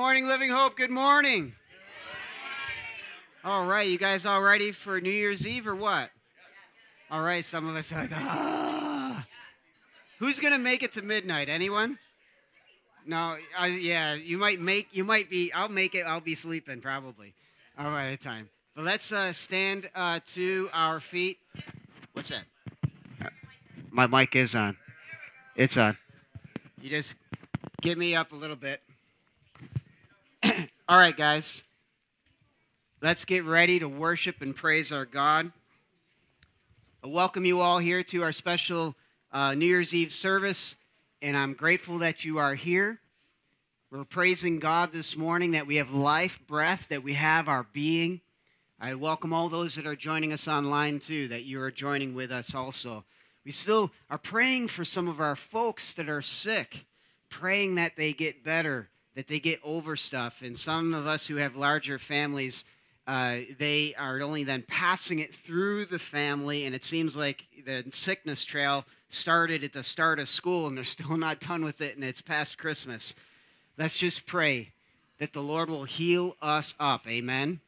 morning, Living Hope. Good morning. All right, you guys all ready for New Year's Eve or what? All right, some of us are like, ah. Who's gonna make it to midnight? Anyone? No, I, yeah, you might make, you might be. I'll make it. I'll be sleeping probably. All right, at time. But let's uh, stand uh, to our feet. What's that? My mic is on. It's on. You just get me up a little bit. All right, guys. Let's get ready to worship and praise our God. I welcome you all here to our special uh, New Year's Eve service, and I'm grateful that you are here. We're praising God this morning that we have life, breath, that we have our being. I welcome all those that are joining us online too, that you are joining with us also. We still are praying for some of our folks that are sick, praying that they get better that they get over stuff. And some of us who have larger families, uh, they are only then passing it through the family. And it seems like the sickness trail started at the start of school and they're still not done with it and it's past Christmas. Let's just pray that the Lord will heal us up. Amen.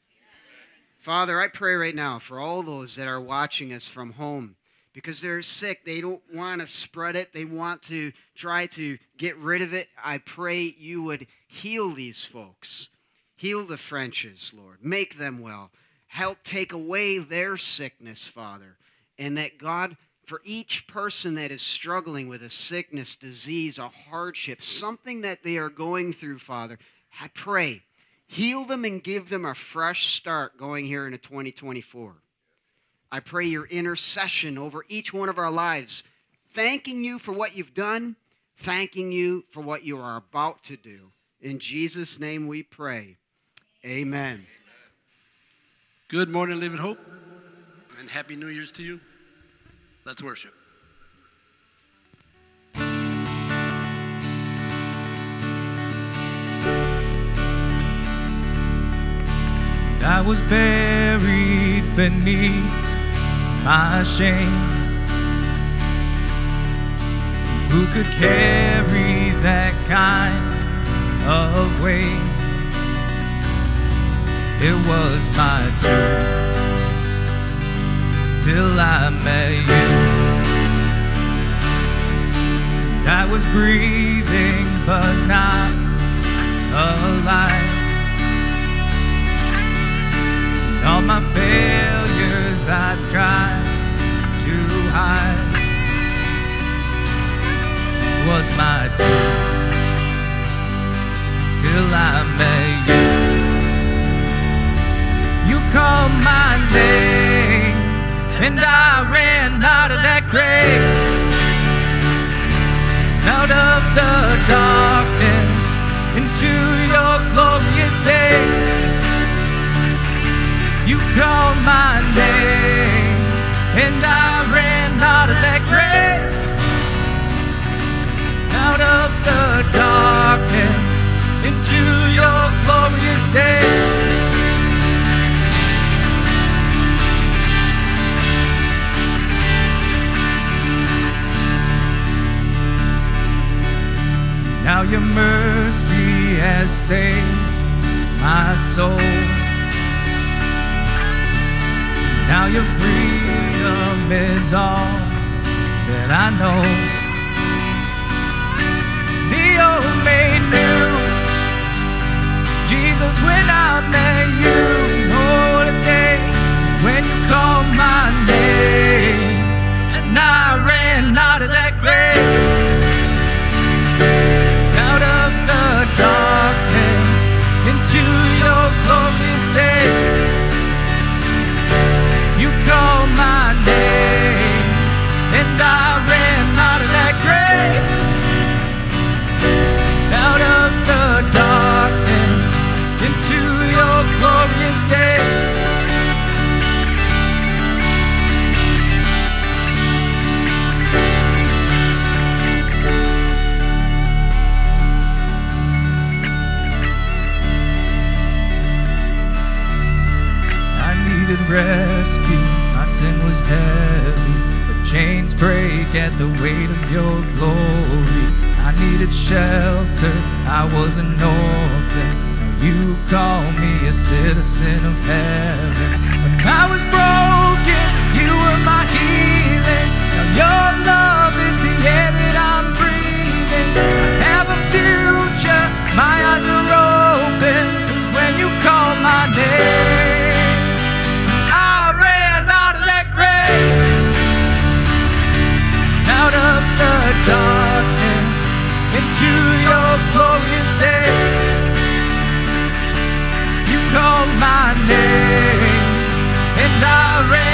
Father, I pray right now for all those that are watching us from home because they're sick. They don't want to spread it, they want to try to get rid of it. I pray you would heal these folks. Heal the Frenches, Lord. Make them well. Help take away their sickness, Father. And that God, for each person that is struggling with a sickness, disease, a hardship, something that they are going through, Father, I pray, heal them and give them a fresh start going here into 2024. I pray your intercession over each one of our lives, thanking you for what you've done, thanking you for what you are about to do. In Jesus' name we pray. Amen. Good morning, Living Hope, and Happy New Year's to you. Let's worship. I was buried beneath my shame. Who could carry that kind of weight? It was my turn till I met you. I was breathing but not alive. All my failures I've tried to hide was my truth till I met you. You called my name and I ran out of that grave, out of the darkness into your glorious day. You called my name, and I ran out of that grave, out of the darkness into your glorious day. Now your mercy has saved my soul. Now your freedom is all that I know. The old made new. Jesus, when I met you, know the day when you called my name, and I ran out of that grave. And I ran out of that grave, out of the darkness into your glorious day. I needed rescue, my sin was heavy, chains break at the weight of your glory. I needed shelter, I was an orphan. Now you call me a citizen of heaven. When I was broken, you were my healing. Now your love is the air that I'm breathing. I have a future, my eyes are open, 'cause when you call my name. Darkness, into your glorious day. You called my name, and I ran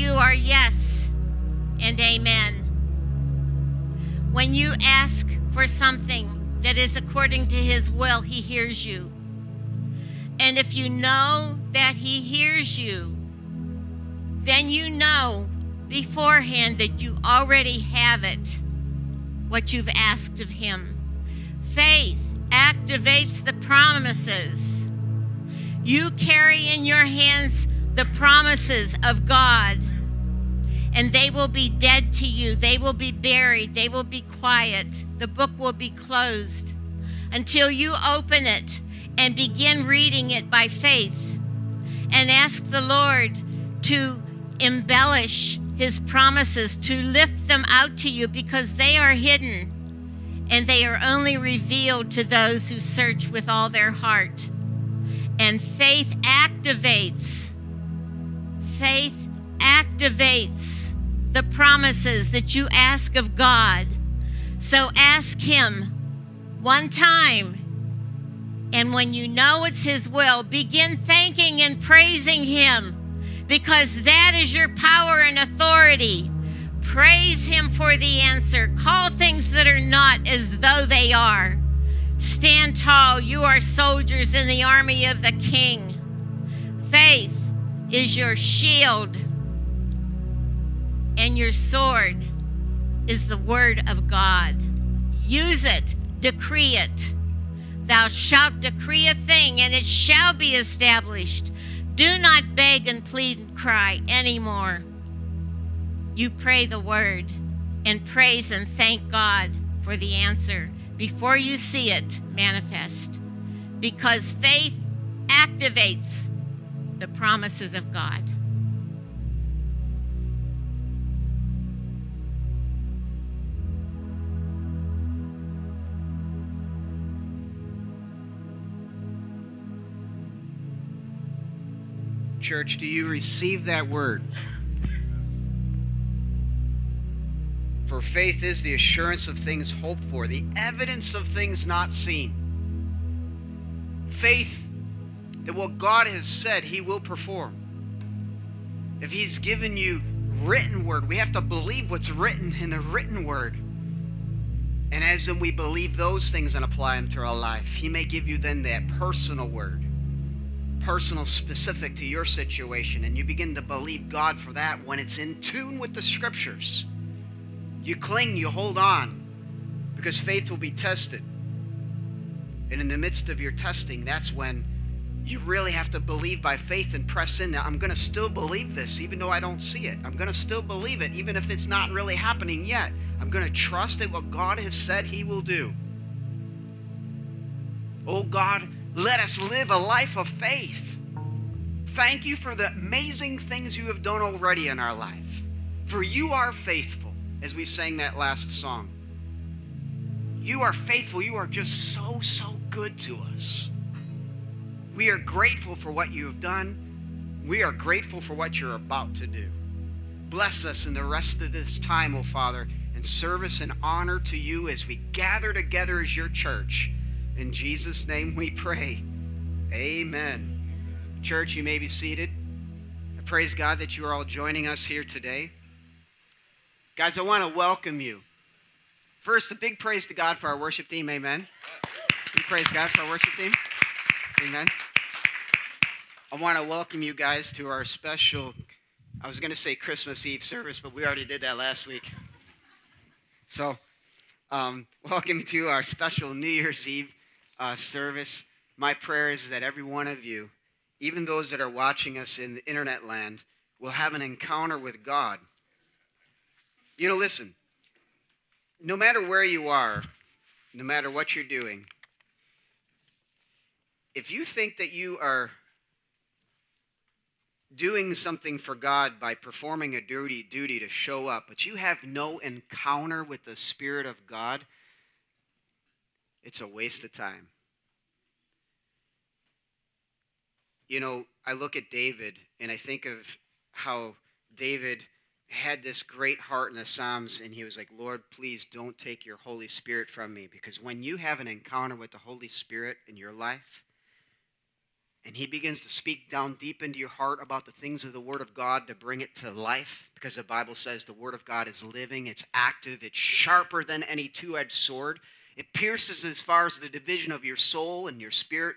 you are yes and amen. When you ask for something that is according to his will, he hears you. And if you know that he hears you, then you know beforehand that you already have it, what you've asked of Him. Faith activates the promises. You carry in your hands the promises of God, and they will be dead to you. They will be buried. They will be quiet. The book will be closed until you open it and begin reading it by faith and ask the Lord to embellish his promises, to lift them out to you because they are hidden and they are only revealed to those who search with all their heart. And faith activates, faith activates the promises that you ask of God. So ask Him one time. And when you know it's His will, begin thanking and praising Him because that is your power and authority. Praise Him for the answer. Call things that are not as though they are. Stand tall. You are soldiers in the army of the King. Faith is your shield, and your sword is the word of God. Use it, decree it. Thou shalt decree a thing, and it shall be established. Do not beg and plead and cry anymore. You pray the word and praise and thank God for the answer before you see it manifest. Because faith activates the promises of God. Church, do you receive that word? For faith is the assurance of things hoped for, the evidence of things not seen. Faith that what God has said, He will perform. If He's given you written word, we have to believe what's written in the written word. And as then we believe those things and apply them to our life, He may give you then that personal word personal, specific to your situation, and you begin to believe God for that when it's in tune with the scriptures. You cling, you hold on, because faith will be tested. And in the midst of your testing, that's when you really have to believe by faith and press in. Now, I'm going to still believe this, even though I don't see it. I'm going to still believe it, even if it's not really happening yet. I'm going to trust that what God has said He will do. Oh God, let us live a life of faith. Thank you for the amazing things you have done already in our life. For you are faithful, as we sang that last song. You are faithful. You are just so, so good to us. We are grateful for what you have done. We are grateful for what you're about to do. Bless us in the rest of this time, O oh Father, in service and honor to you as we gather together as your church in Jesus' name we pray. Amen. Church, you may be seated. I praise God that you are all joining us here today. Guys, I want to welcome you. First, a big praise to God for our worship team. Amen. We praise God for our worship team. Amen. I want to welcome you guys to our special, I was going to say Christmas Eve service, but we already did that last week. So, um, welcome to our special New Year's Eve uh, service, my prayer is that every one of you, even those that are watching us in the internet land, will have an encounter with God. You know, listen, no matter where you are, no matter what you're doing, if you think that you are doing something for God by performing a duty, duty to show up, but you have no encounter with the Spirit of God, it's a waste of time. You know, I look at David and I think of how David had this great heart in the Psalms, and he was like, Lord, please don't take your Holy Spirit from me. Because when you have an encounter with the Holy Spirit in your life, and he begins to speak down deep into your heart about the things of the Word of God to bring it to life, because the Bible says the Word of God is living, it's active, it's sharper than any two edged sword. It pierces as far as the division of your soul and your spirit,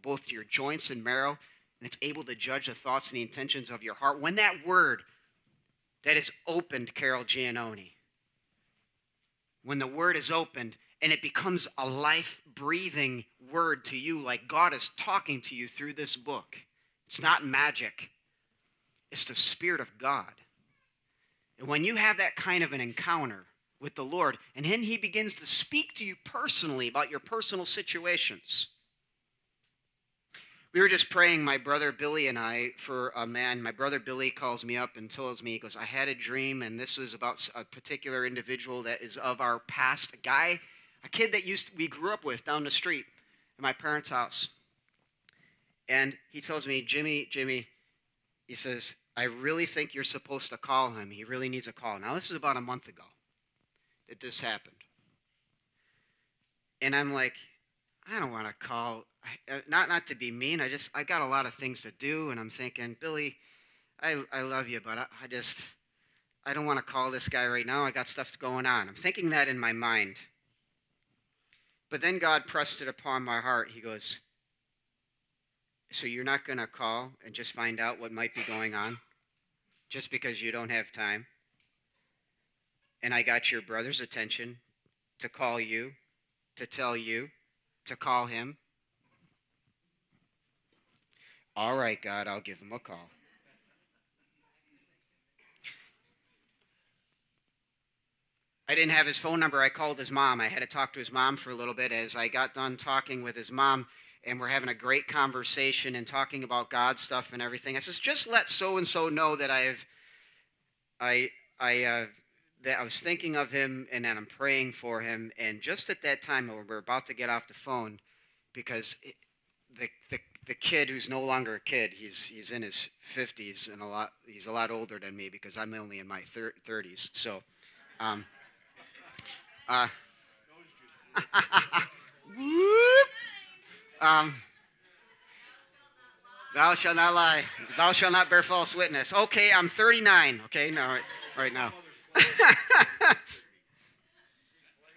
both your joints and marrow, and it's able to judge the thoughts and the intentions of your heart. When that Word that is opened, Carol Giannoni. When the word is opened and it becomes a life breathing word to you, like God is talking to you through this book. It's not magic, it's the Spirit of God. And when you have that kind of an encounter with the Lord, and then He begins to speak to you personally about your personal situations we were just praying, my brother Billy and I, for a man. My brother Billy calls me up and tells me, he goes, I had a dream, and this was about a particular individual that is of our past, a guy, a kid that used to, we grew up with down the street at my parents' house. And he tells me, Jimmy, Jimmy, he says, I really think you're supposed to call him. He really needs a call. Now, this is about a month ago that this happened. And I'm like, I don't want to call, uh, not not to be mean. I just I got a lot of things to do, and I'm thinking, Billy, I I love you, but I, I just I don't want to call this guy right now. I got stuff going on. I'm thinking that in my mind. But then God pressed it upon my heart. He goes, So you're not going to call and just find out what might be going on just because you don't have time? And I got your brother's attention to call you, to tell you to call him? All right, God, I'll give him a call. I didn't have his phone number. I called his mom. I had to talk to his mom for a little bit as I got done talking with his mom, and we're having a great conversation and talking about God stuff and everything. I says, just let so and so know that I've, I, I, uh, that I was thinking of him and that I'm praying for him. And just at that time, we we're about to get off the phone because the, the, the kid who's no longer a kid, he's, he's in his 50s and a lot, he's a lot older than me because I'm only in my thir- 30s. So, um, uh, um, thou shalt not lie. Thou shalt not bear false witness. Okay, I'm 39. Okay, no, right, right now.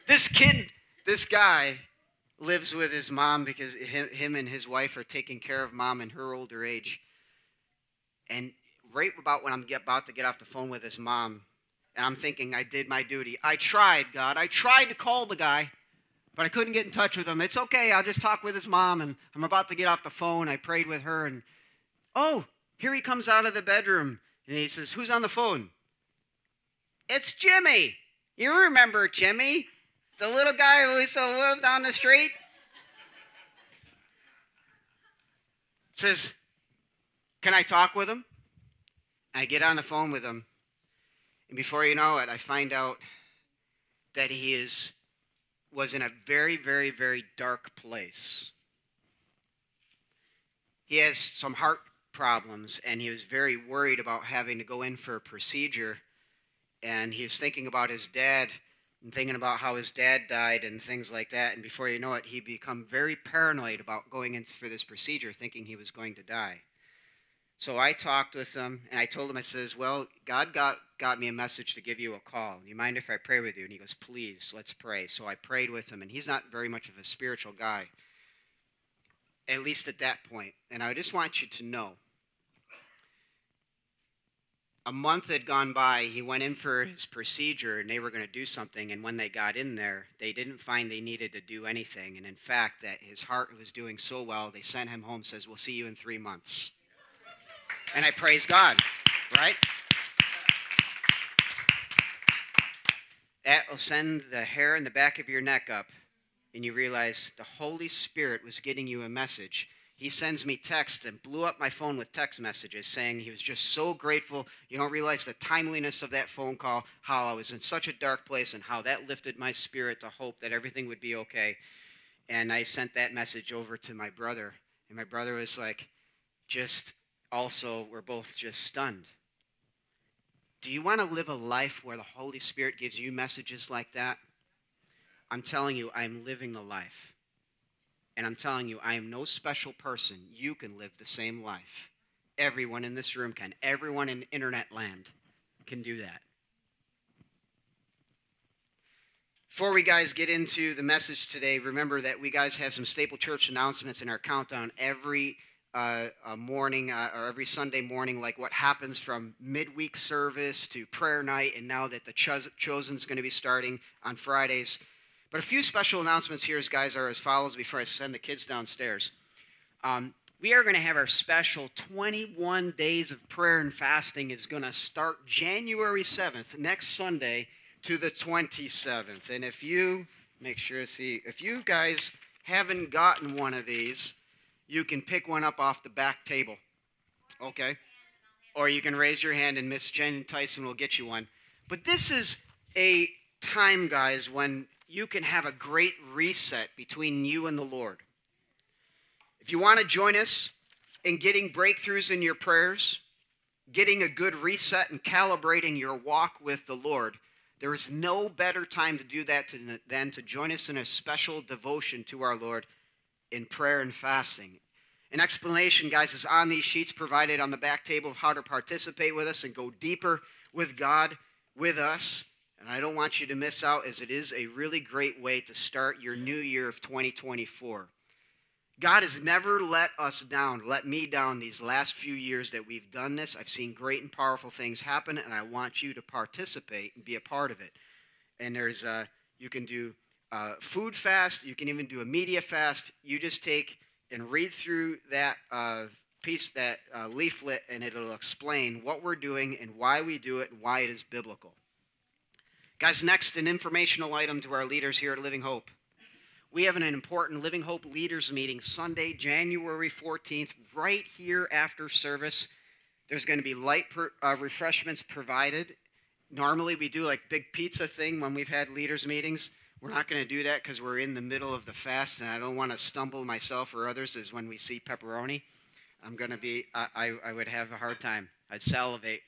This kid, this guy, lives with his mom because him, and his wife are taking care of mom in her older age. And right about when I'm about to get off the phone with his mom, and I'm thinking, I did my duty. I tried, God. I tried to call the guy, but I couldn't get in touch with him. It's okay. I'll just talk with his mom, and I'm about to get off the phone. I prayed with her, and oh, here he comes out of the bedroom, and he says, Who's on the phone? It's Jimmy. You remember Jimmy? The little guy who used to live down the street? Says, Can I talk with him? I get on the phone with him. And before you know it, I find out that he is was in a very, very, very dark place. He has some heart problems, and he was very worried about having to go in for a procedure and he's thinking about his dad and thinking about how his dad died and things like that. And before you know it, he become very paranoid about going in for this procedure, thinking he was going to die. So I talked with him, and I told him, I says, well, God got, got me a message to give you a call. Do you mind if I pray with you? And he goes, please, let's pray. So I prayed with him, and he's not very much of a spiritual guy, at least at that point. And I just want you to know a month had gone by. He went in for his procedure and they were going to do something. And when they got in there, they didn't find they needed to do anything. And in fact, that his heart was doing so well, they sent him home, says, We'll see you in three months. And I praise God, right? That will send the hair in the back of your neck up and you realize the Holy Spirit was getting you a message. He sends me text and blew up my phone with text messages saying he was just so grateful. You don't realize the timeliness of that phone call, how I was in such a dark place, and how that lifted my spirit to hope that everything would be okay. And I sent that message over to my brother, and my brother was like, just also, we're both just stunned. Do you want to live a life where the Holy Spirit gives you messages like that? I'm telling you, I'm living the life. And I'm telling you, I am no special person. You can live the same life. Everyone in this room can. Everyone in internet land can do that. Before we guys get into the message today, remember that we guys have some Staple Church announcements in our countdown every uh, morning uh, or every Sunday morning, like what happens from midweek service to prayer night, and now that the Cho- chosen is going to be starting on Fridays. But a few special announcements here, guys, are as follows before I send the kids downstairs. Um, we are going to have our special 21 days of prayer and fasting is going to start January 7th, next Sunday, to the 27th. And if you, make sure to see, if you guys haven't gotten one of these, you can pick one up off the back table. Okay? Or you can raise your hand and Miss Jen Tyson will get you one. But this is a time, guys, when you can have a great reset between you and the Lord. If you want to join us in getting breakthroughs in your prayers, getting a good reset and calibrating your walk with the Lord, there is no better time to do that than to join us in a special devotion to our Lord in prayer and fasting. An explanation, guys, is on these sheets provided on the back table of how to participate with us and go deeper with God with us. And I don't want you to miss out, as it is a really great way to start your new year of 2024. God has never let us down, let me down these last few years that we've done this. I've seen great and powerful things happen, and I want you to participate and be a part of it. And there's, uh, you can do uh, food fast, you can even do a media fast. You just take and read through that uh, piece, that uh, leaflet, and it'll explain what we're doing and why we do it and why it is biblical. Guys, next, an informational item to our leaders here at Living Hope. We have an important Living Hope Leaders Meeting Sunday, January 14th, right here after service. There's going to be light per, uh, refreshments provided. Normally, we do like big pizza thing when we've had leaders meetings. We're not going to do that because we're in the middle of the fast, and I don't want to stumble myself or others as when we see pepperoni. I'm going to be, I, I, I would have a hard time. I'd salivate.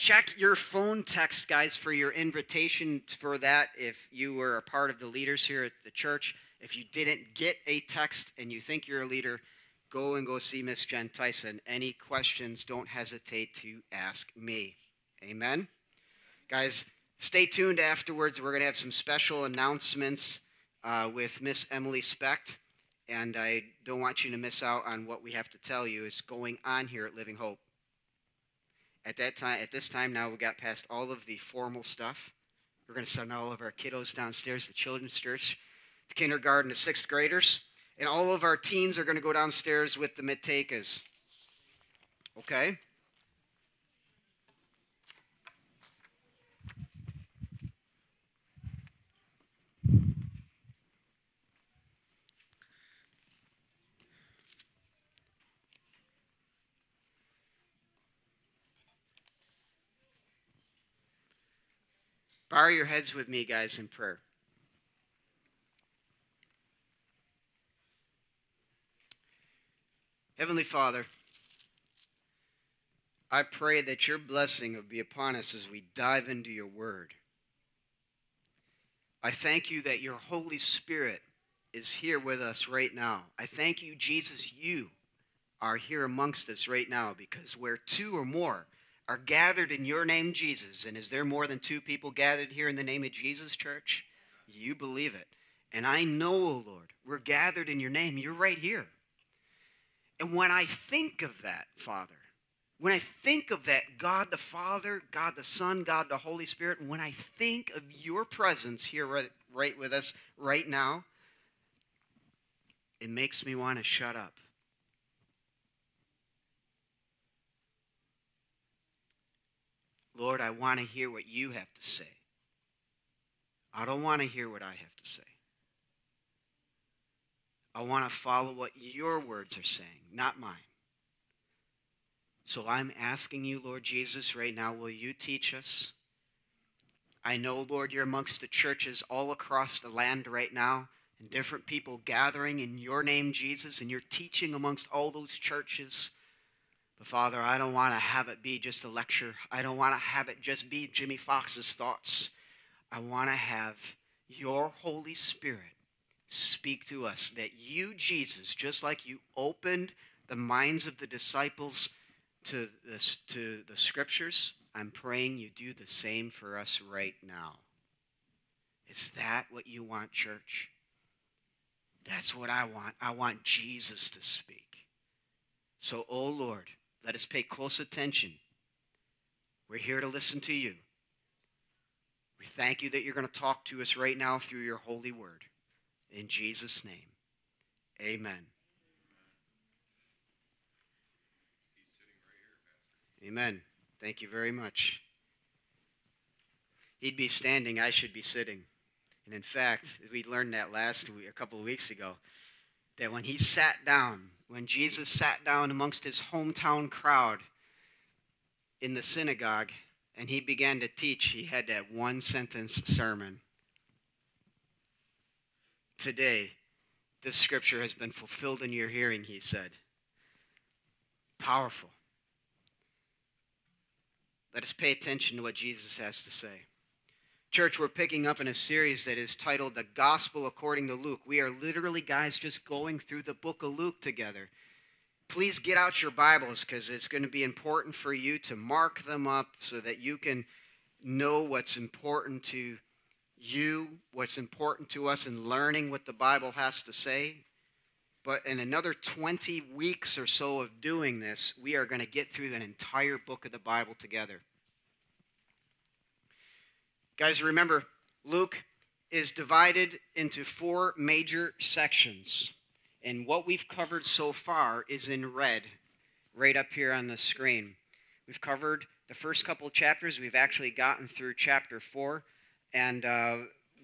Check your phone text, guys, for your invitation for that if you were a part of the leaders here at the church. If you didn't get a text and you think you're a leader, go and go see Miss Jen Tyson. Any questions, don't hesitate to ask me. Amen? Guys, Stay tuned afterwards. We're going to have some special announcements uh, with Miss Emily Specht. And I don't want you to miss out on what we have to tell you is going on here at Living Hope. At that time, at this time now, we got past all of the formal stuff. We're going to send all of our kiddos downstairs to Children's Church, the kindergarten to sixth graders, and all of our teens are going to go downstairs with the Mitakas. Okay? Bow your heads with me, guys, in prayer. Heavenly Father, I pray that your blessing will be upon us as we dive into your word. I thank you that your Holy Spirit is here with us right now. I thank you, Jesus, you are here amongst us right now because where two or more are gathered in your name, Jesus. And is there more than two people gathered here in the name of Jesus, church? You believe it. And I know, oh Lord, we're gathered in your name. You're right here. And when I think of that, Father, when I think of that, God the Father, God the Son, God the Holy Spirit, when I think of your presence here right, right with us right now, it makes me want to shut up. Lord, I want to hear what you have to say. I don't want to hear what I have to say. I want to follow what your words are saying, not mine. So I'm asking you, Lord Jesus, right now, will you teach us? I know, Lord, you're amongst the churches all across the land right now, and different people gathering in your name, Jesus, and you're teaching amongst all those churches. But Father, I don't want to have it be just a lecture. I don't want to have it just be Jimmy Fox's thoughts. I want to have your Holy Spirit speak to us that you, Jesus, just like you opened the minds of the disciples to the, to the scriptures, I'm praying you do the same for us right now. Is that what you want, church? That's what I want. I want Jesus to speak. So, oh Lord, let us pay close attention. We're here to listen to you. We thank you that you're going to talk to us right now through your holy word. In Jesus' name, amen. Amen. Thank you very much. He'd be standing, I should be sitting. And in fact, we learned that last week, a couple of weeks ago, that when he sat down, when Jesus sat down amongst his hometown crowd in the synagogue and he began to teach, he had that one sentence sermon. Today, this scripture has been fulfilled in your hearing, he said. Powerful. Let us pay attention to what Jesus has to say. Church, we're picking up in a series that is titled The Gospel According to Luke. We are literally, guys, just going through the book of Luke together. Please get out your Bibles because it's going to be important for you to mark them up so that you can know what's important to you, what's important to us in learning what the Bible has to say. But in another 20 weeks or so of doing this, we are going to get through an entire book of the Bible together. Guys, remember, Luke is divided into four major sections. And what we've covered so far is in red, right up here on the screen. We've covered the first couple chapters. We've actually gotten through chapter four. And uh,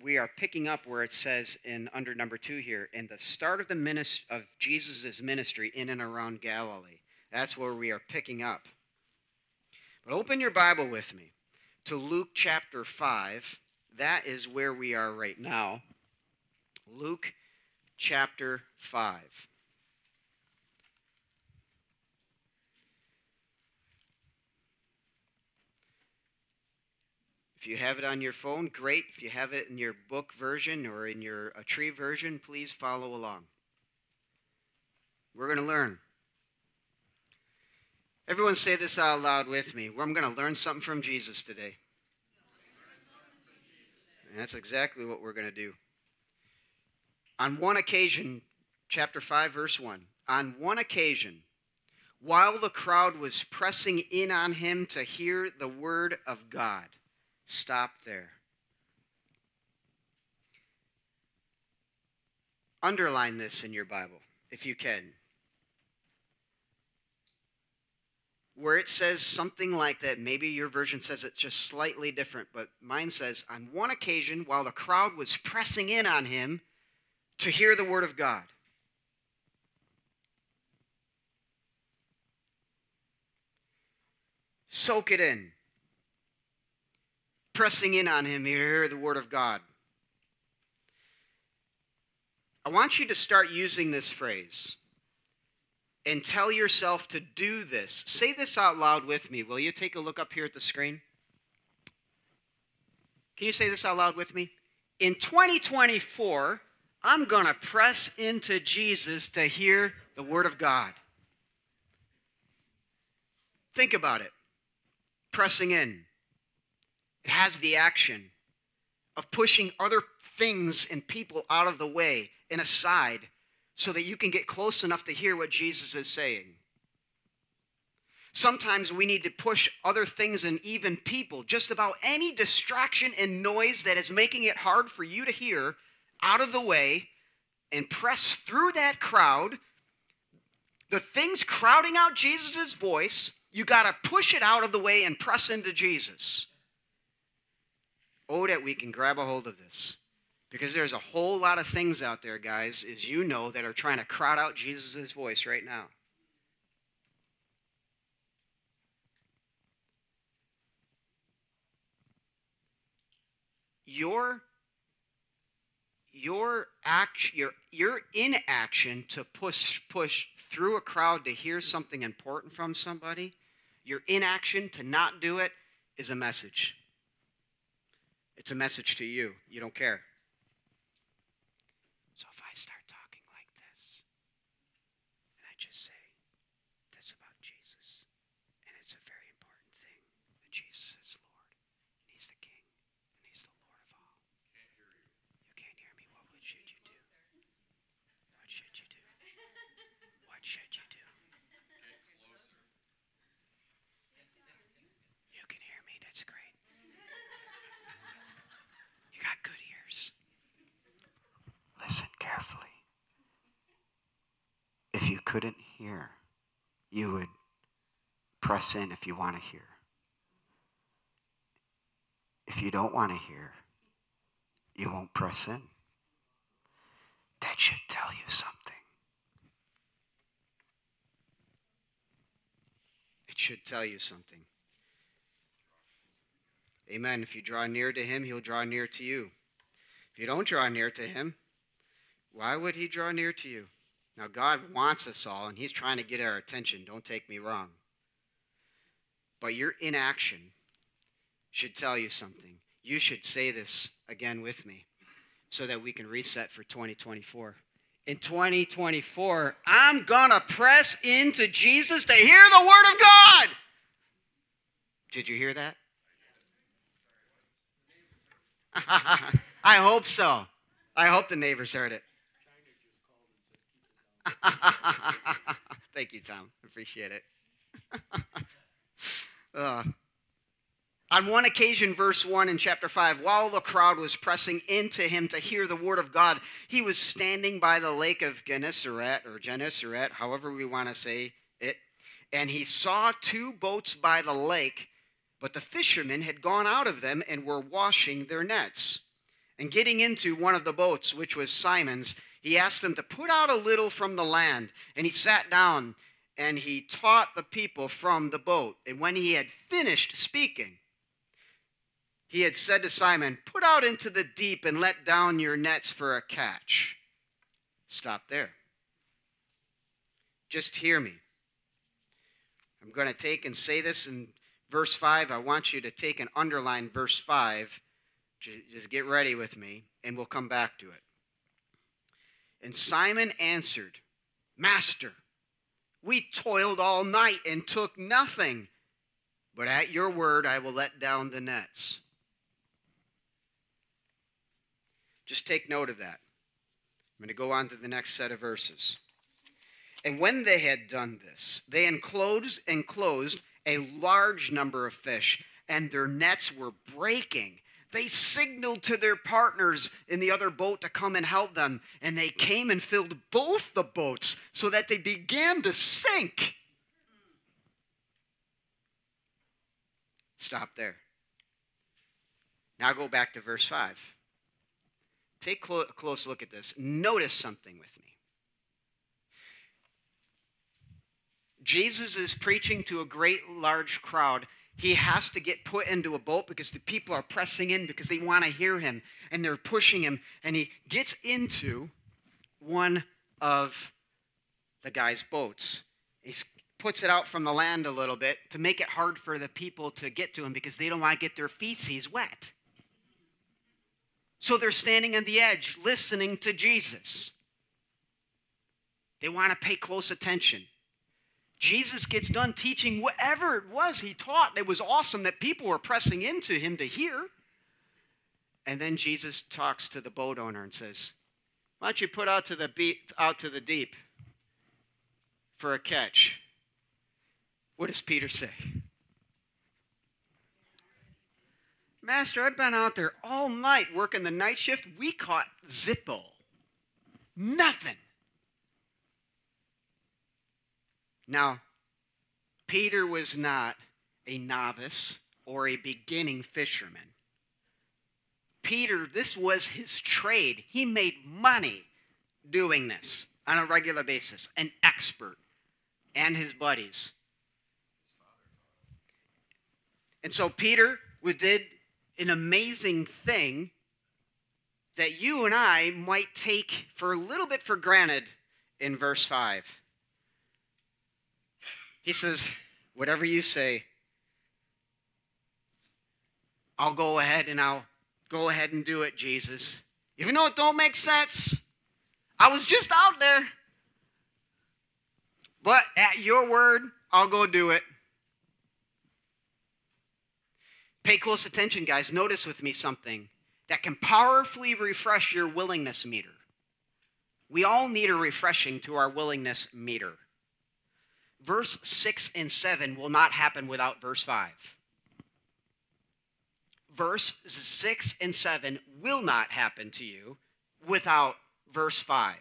we are picking up where it says in under number two here, in the start of the ministry of Jesus' ministry in and around Galilee. That's where we are picking up. But open your Bible with me to Luke chapter 5. That is where we are right now. Luke chapter 5. If you have it on your phone, great. If you have it in your book version or in your a tree version, please follow along. We're going to learn. Everyone say this out loud with me. I'm going to learn something from Jesus today. And that's exactly what we're going to do. On one occasion, chapter 5, verse 1, on one occasion, while the crowd was pressing in on him to hear the word of God, Stop there. Underline this in your Bible, if you can. Where it says something like that, maybe your version says it's just slightly different, but mine says, on one occasion, while the crowd was pressing in on him to hear the word of God. Soak it in pressing in on him, you hear the word of God. I want you to start using this phrase and tell yourself to do this. Say this out loud with me. Will you take a look up here at the screen? Can you say this out loud with me? In 2024, I'm going to press into Jesus to hear the Word of God. Think about it. Pressing in. It has the action of pushing other things and people out of the way and aside so that you can get close enough to hear what Jesus is saying. Sometimes we need to push other things and even people, just about any distraction and noise that is making it hard for you to hear, out of the way and press through that crowd. The things crowding out Jesus' voice, you got to push it out of the way and press into Jesus. Oh, that we can grab a hold of this Because there's a whole lot of things out there, guys, as you know, that are trying to crowd out Jesus' voice right now. Your your action your your inaction to push push through a crowd to hear something important from somebody, your inaction to not do it is a message. It's a message to you. You don't care. So if I start talking like this, and I just say this about Jesus, and it's a very important thing that Jesus is Lord, and He's the King, and He's the Lord of all. You can't hear me. What would should you do? What should you do? What should you do? You can hear me. That's great. You got good ears. Listen carefully. If you couldn't hear, you would press in if you want to hear. If you don't want to hear, you won't press in. That should tell you something. It should tell you something. Amen. If you draw near to him, he'll draw near to you. If you don't draw near to him, why would he draw near to you? Now, God wants us all, and he's trying to get our attention. Don't take me wrong. But your inaction should tell you something. You should say this again with me so that we can reset for 2024. In 2024, I'm going to press into Jesus to hear the Word of God. Did you hear that? I hope so. I hope the neighbors heard it. Thank you, Tom. Appreciate it. Uh, on one occasion, verse 1 in chapter 5, while the crowd was pressing into him to hear the word of God, he was standing by the lake of Gennesaret, or Gennesaret, however we want to say it, and he saw two boats by the lake, but the fishermen had gone out of them and were washing their nets. And getting into one of the boats, which was Simon's, he asked them to put out a little from the land, and he sat down and he taught the people from the boat. And when he had finished speaking, he had said to Simon, Put out into the deep and let down your nets for a catch. Stop there. Just hear me. I'm going to take and say this in verse 5. I want you to take and underline verse 5. Just get ready with me, and we'll come back to it. And Simon answered, Master, we toiled all night and took nothing, but at your word I will let down the nets. Just take note of that. I'm going to go on to the next set of verses. And when they had done this, they enclosed, enclosed a large number of fish, and their nets were breaking. They signaled to their partners in the other boat to come and help them, and they came and filled both the boats so that they began to sink. Stop there. Now go back to verse 5. Take a close look at this. Notice something with me. Jesus is preaching to a great large crowd. He has to get put into a boat because the people are pressing in because they want to hear him and they're pushing him. And he gets into one of the guy's boats. He puts it out from the land a little bit to make it hard for the people to get to him because they don't want to get their feces wet. So they're standing on the edge listening to Jesus. They want to pay close attention. Jesus gets done teaching whatever it was he taught. It was awesome that people were pressing into him to hear. And then Jesus talks to the boat owner and says, Why don't you put out to the, beat, out to the deep for a catch? What does Peter say? Master, I've been out there all night working the night shift. We caught Zippo. Nothing. Now, Peter was not a novice or a beginning fisherman. Peter, this was his trade. He made money doing this on a regular basis, an expert, and his buddies. And so Peter did an amazing thing that you and I might take for a little bit for granted in verse 5. He says, Whatever you say, I'll go ahead and I'll go ahead and do it, Jesus. Even though it don't make sense, I was just out there. But at your word, I'll go do it. Pay close attention, guys. Notice with me something that can powerfully refresh your willingness meter. We all need a refreshing to our willingness meter. Verse 6 and 7 will not happen without verse 5. Verse 6 and 7 will not happen to you without verse 5.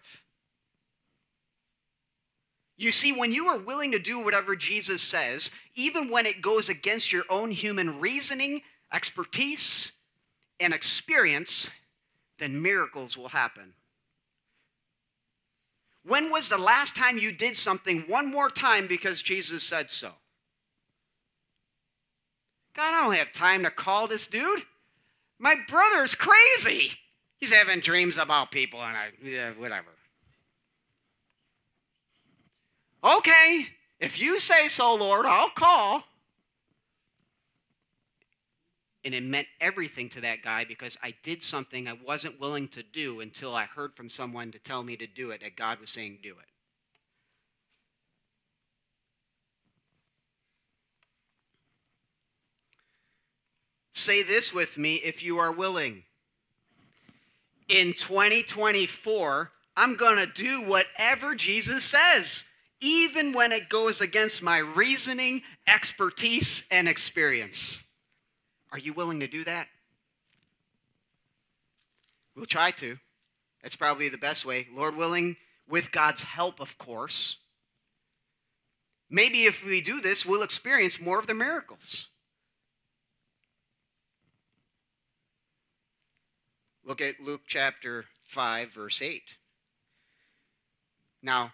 You see, when you are willing to do whatever Jesus says, even when it goes against your own human reasoning, expertise, and experience, then miracles will happen. When was the last time you did something one more time because Jesus said so? God, I don't have time to call this dude. My brother's crazy. He's having dreams about people and I, yeah, whatever. Okay, if you say so, Lord, I'll call. And it meant everything to that guy because I did something I wasn't willing to do until I heard from someone to tell me to do it, that God was saying, do it. Say this with me if you are willing. In 2024, I'm going to do whatever Jesus says, even when it goes against my reasoning, expertise, and experience. Are you willing to do that? We'll try to. That's probably the best way. Lord willing, with God's help, of course. Maybe if we do this, we'll experience more of the miracles. Look at Luke chapter 5, verse 8. Now,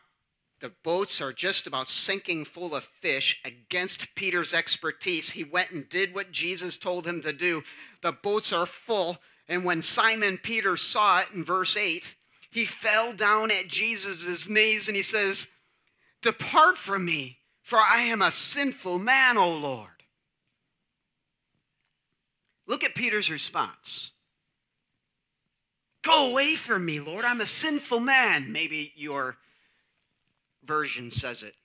the boats are just about sinking full of fish against Peter's expertise. He went and did what Jesus told him to do. The boats are full. And when Simon Peter saw it in verse 8, he fell down at Jesus' knees and he says, Depart from me, for I am a sinful man, O Lord. Look at Peter's response. Go away from me, Lord. I'm a sinful man. Maybe your version says it.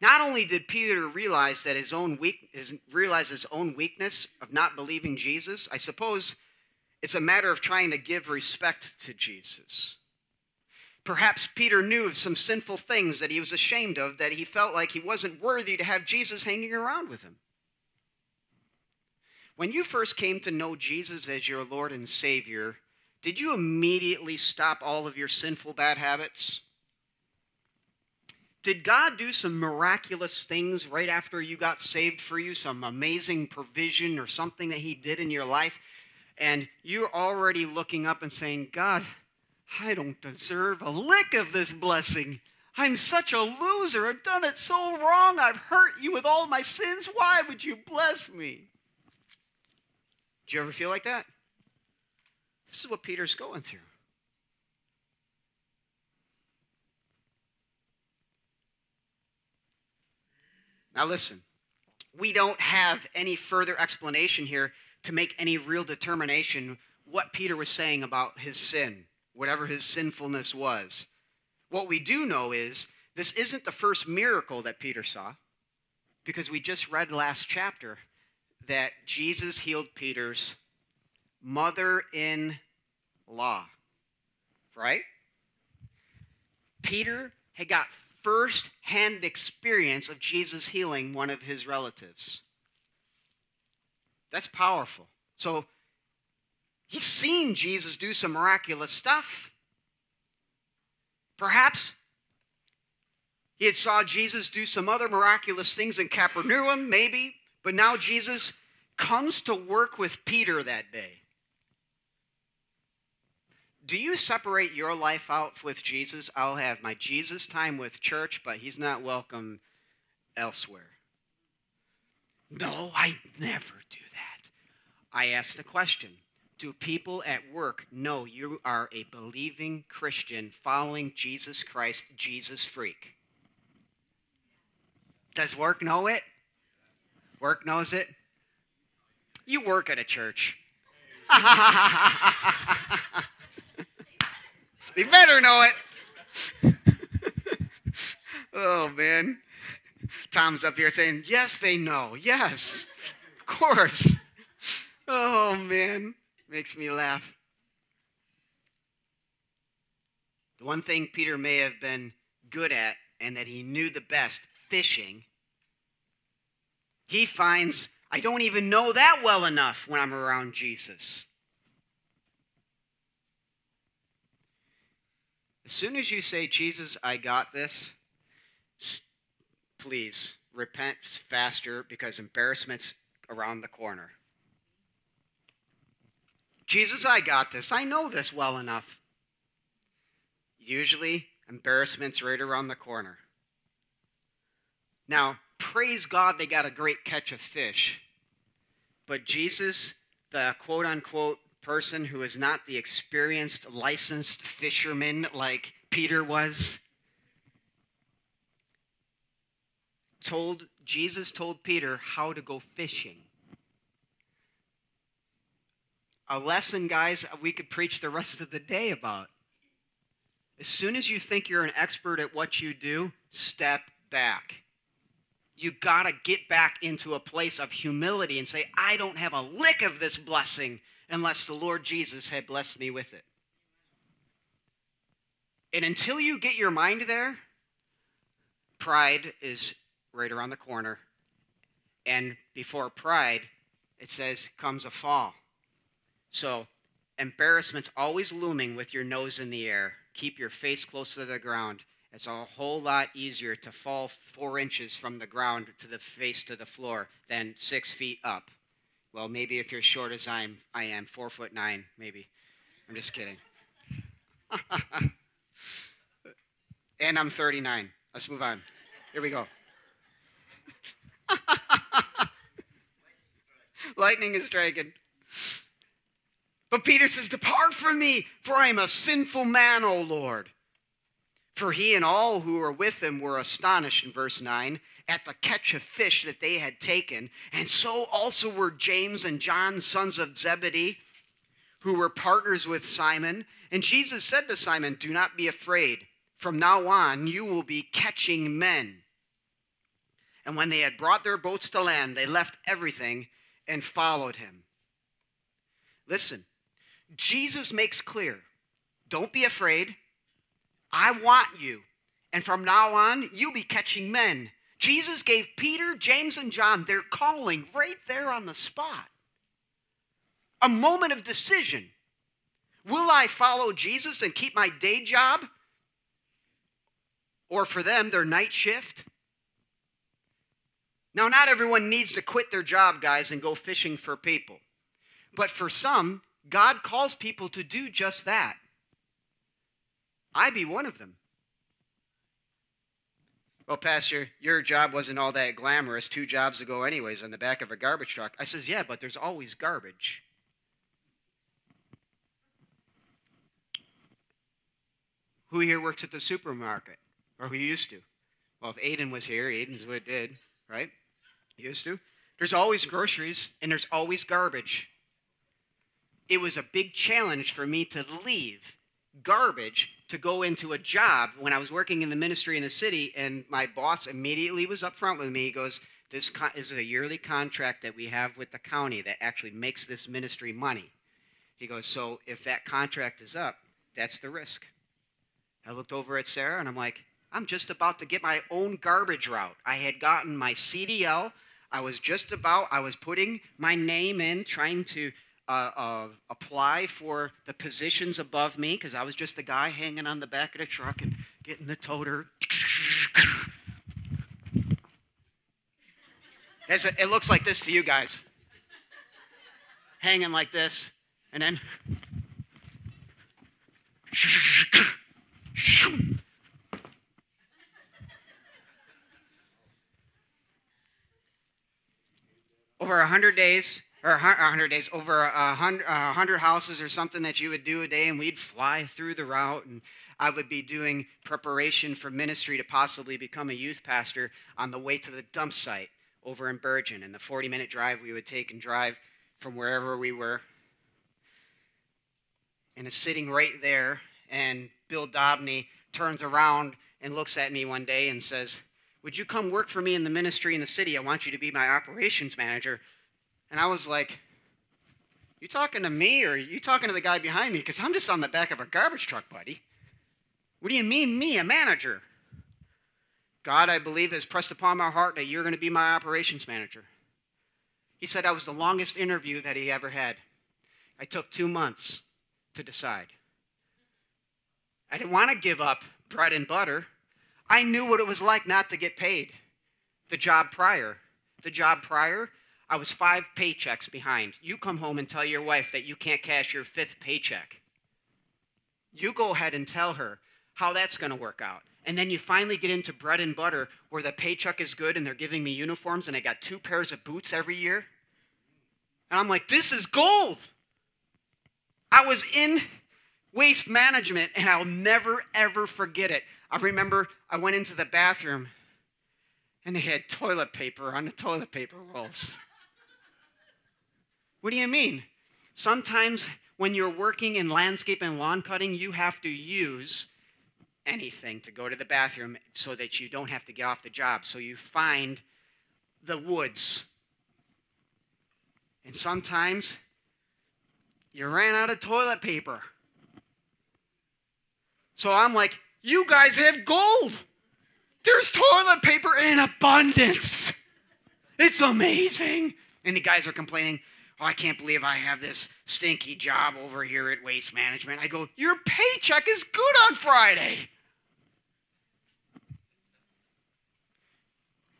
Not only did Peter realize that his own weak, his, realize his own weakness of not believing Jesus, I suppose it's a matter of trying to give respect to Jesus. Perhaps Peter knew of some sinful things that he was ashamed of, that he felt like he wasn't worthy to have Jesus hanging around with him. When you first came to know Jesus as your Lord and Savior, did you immediately stop all of your sinful bad habits? Did God do some miraculous things right after you got saved for you? Some amazing provision or something that He did in your life? And you're already looking up and saying, God, I don't deserve a lick of this blessing. I'm such a loser. I've done it so wrong. I've hurt you with all my sins. Why would you bless me? Do you ever feel like that? This is what Peter's going through. Now, listen, we don't have any further explanation here to make any real determination what Peter was saying about his sin, whatever his sinfulness was. What we do know is this isn't the first miracle that Peter saw, because we just read last chapter that Jesus healed Peter's mother in law, right? Peter had got first hand experience of Jesus healing one of his relatives. That's powerful. So he's seen Jesus do some miraculous stuff. Perhaps he had saw Jesus do some other miraculous things in Capernaum, maybe, but now Jesus comes to work with Peter that day. Do you separate your life out with Jesus? I'll have my Jesus time with church, but he's not welcome elsewhere. No, I never do that. I ask the question Do people at work know you are a believing Christian following Jesus Christ, Jesus freak? Does work know it? Work knows it? You work at a church. they better know it. oh, man. Tom's up here saying, Yes, they know. Yes, of course. Oh, man. Makes me laugh. The one thing Peter may have been good at and that he knew the best fishing he finds I don't even know that well enough when I'm around Jesus. Soon as you say, Jesus, I got this, please repent faster because embarrassment's around the corner. Jesus, I got this. I know this well enough. Usually, embarrassment's right around the corner. Now, praise God they got a great catch of fish. But Jesus, the quote unquote person who is not the experienced, licensed fisherman like Peter was, told Jesus told Peter how to go fishing. A lesson, guys, we could preach the rest of the day about. As soon as you think you're an expert at what you do, step back. You got to get back into a place of humility and say, I don't have a lick of this blessing unless the Lord Jesus had blessed me with it. And until you get your mind there, pride is right around the corner. And before pride, it says, comes a fall. So, embarrassment's always looming with your nose in the air. Keep your face close to the ground. It's a whole lot easier to fall four inches from the ground to the face to the floor than six feet up. Well, maybe if you're short as I'm, I am, four foot nine, maybe. I'm just kidding. and I'm 39. Let's move on. Here we go. Lightning is striking. But Peter says, Depart from me, for I am a sinful man, O Lord. For he and all who were with him were astonished in verse 9 at the catch of fish that they had taken. And so also were James and John, sons of Zebedee, who were partners with Simon. And Jesus said to Simon, Do not be afraid. From now on, you will be catching men. And when they had brought their boats to land, they left everything and followed him. Listen, Jesus makes clear don't be afraid. I want you. And from now on, you'll be catching men. Jesus gave Peter, James, and John their calling right there on the spot. A moment of decision. Will I follow Jesus and keep my day job? Or for them, their night shift? Now, not everyone needs to quit their job, guys, and go fishing for people. But for some, God calls people to do just that. I be one of them. Well, Pastor, your job wasn't all that glamorous two jobs ago, anyways, on the back of a garbage truck. I says, Yeah, but there's always garbage. Who here works at the supermarket? Or who used to? Well, if Aiden was here, Aiden's what did, right? Used to. There's always groceries and there's always garbage. It was a big challenge for me to leave garbage to go into a job when I was working in the ministry in the city, and my boss immediately was upfront with me. He goes, This is a yearly contract that we have with the county that actually makes this ministry money. He goes, So if that contract is up, that's the risk. I looked over at Sarah and I'm like, I'm just about to get my own garbage route. I had gotten my CDL. I was just about, I was putting my name in, trying to uh, uh, apply for the positions above me because I was just a guy hanging on the back of the truck and getting the toter. it looks like this to you guys hanging like this, and then. Over 100 days, or a 100 days, over a 100, 100 houses or something that you would do a day, and we'd fly through the route, and I would be doing preparation for ministry to possibly become a youth pastor on the way to the dump site over in Bergen, and the 40 minute drive we would take and drive from wherever we were. And it's sitting right there, and Bill Dobney turns around and looks at me one day and says, Would you come work for me in the ministry in the city? I want you to be my operations manager. And I was like, You talking to me or you talking to the guy behind me? Because I'm just on the back of a garbage truck, buddy. What do you mean, me, a manager? God, I believe, has pressed upon my heart that you're going to be my operations manager. He said I was the longest interview that he ever had. I took two months to decide. I didn't want to give up bread and butter. I knew what it was like not to get paid. The job prior. The job prior, I was five paychecks behind. You come home and tell your wife that you can't cash your fifth paycheck. You go ahead and tell her how that's going to work out. And then you finally get into bread and butter where the paycheck is good and they're giving me uniforms and I got two pairs of boots every year. And I'm like, this is gold. I was in waste management and I'll never ever forget it. I remember I went into the bathroom and they had toilet paper on the toilet paper rolls. What do you mean? Sometimes when you're working in landscape and lawn cutting, you have to use anything to go to the bathroom so that you don't have to get off the job. So you find the woods. And sometimes you ran out of toilet paper. So I'm like, you guys have gold. There's toilet paper in abundance. It's amazing. And the guys are complaining, oh, I can't believe I have this stinky job over here at Waste Management. I go, your paycheck is good on Friday.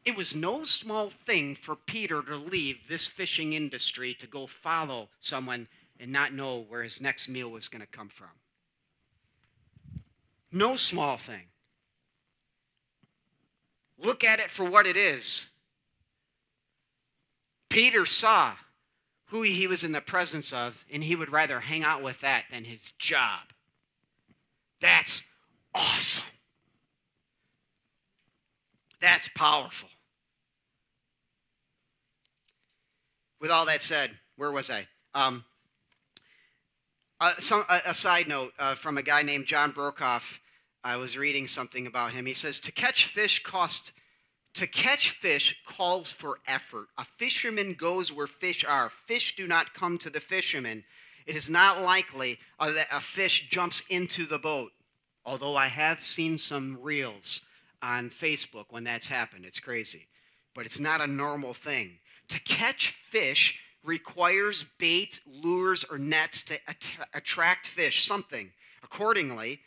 It was no small thing for Peter to leave this fishing industry to go follow someone and not know where his next meal was going to come from. No small thing. Look at it for what it is. Peter saw who he was in the presence of, and he would rather hang out with that than his job. That's awesome. That's powerful. With all that said, where was I? Um, uh, some, a, a, side note uh, from a guy named John Brokoff. I was reading something about him. He says to catch fish cost to catch fish calls for effort. A fisherman goes where fish are. Fish do not come to the fisherman. It is not likely uh, that a fish jumps into the boat. Although I have seen some reels on Facebook when that's happened. It's crazy. But it's not a normal thing. To catch fish requires bait, lures, or nets to att- attract fish, something. Accordingly,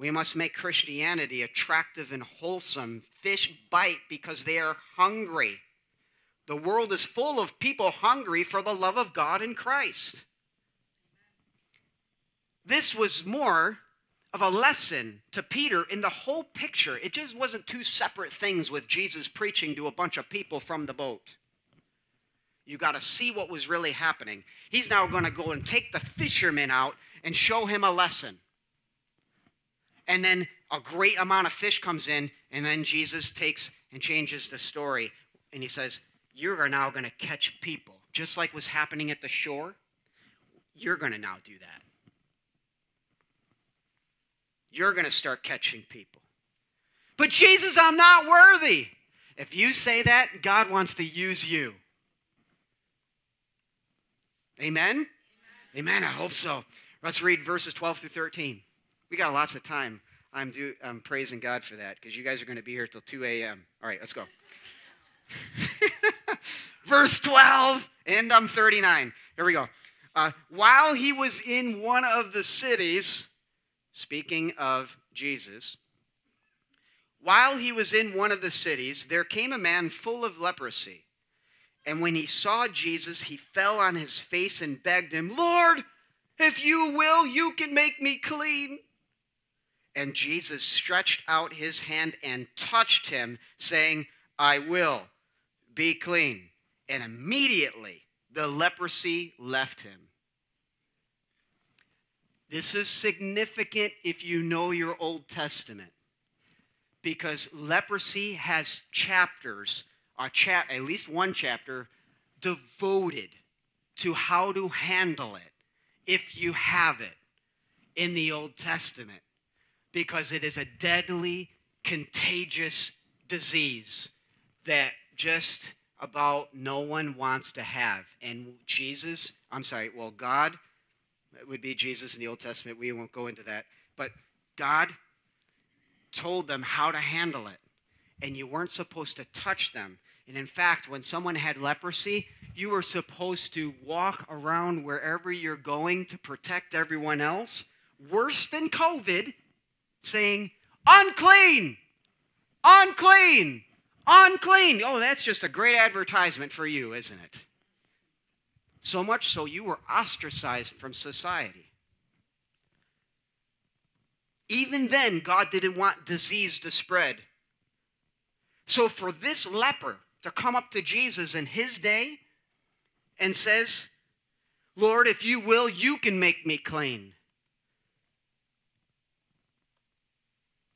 we must make Christianity attractive and wholesome. Fish bite because they are hungry. The world is full of people hungry for the love of God in Christ. This was more of a lesson to Peter in the whole picture. It just wasn't two separate things with Jesus preaching to a bunch of people from the boat. You got to see what was really happening. He's now going to go and take the fisherman out and show him a lesson. And then a great amount of fish comes in, and then Jesus takes and changes the story. And he says, You are now going to catch people. Just like was happening at the shore, you're going to now do that. You're going to start catching people. But Jesus, I'm not worthy. If you say that, God wants to use you. Amen? Amen. I hope so. Let's read verses 12 through 13. We got lots of time. I'm, do, I'm praising God for that because you guys are going to be here till 2 a.m. All right, let's go. Verse 12, and I'm 39. Here we go. Uh, while he was in one of the cities, speaking of Jesus, while he was in one of the cities, there came a man full of leprosy. And when he saw Jesus, he fell on his face and begged him, Lord, if you will, you can make me clean. And Jesus stretched out his hand and touched him, saying, I will be clean. and immediately the leprosy left him. This is significant if you know your Old Testament because leprosy has chapters, chap, at least one chapter, devoted to how to handle it if you have it in the Old Testament because it is a deadly, contagious disease that just about no one wants to have. And Jesus, I'm sorry, well, God, it would be Jesus in the Old Testament. We won't go into that. But God told them how to handle it. And you weren't supposed to touch them. And in fact, when someone had leprosy, you were supposed to walk around wherever you're going to protect everyone else, worse than COVID, saying, unclean, unclean, unclean. Oh, that's just a great advertisement for you, isn't it? So much so you were ostracized from society. Even then, God didn't want disease to spread. So for this leper to come up to Jesus in his day and says, Lord, if you will, you can make me clean.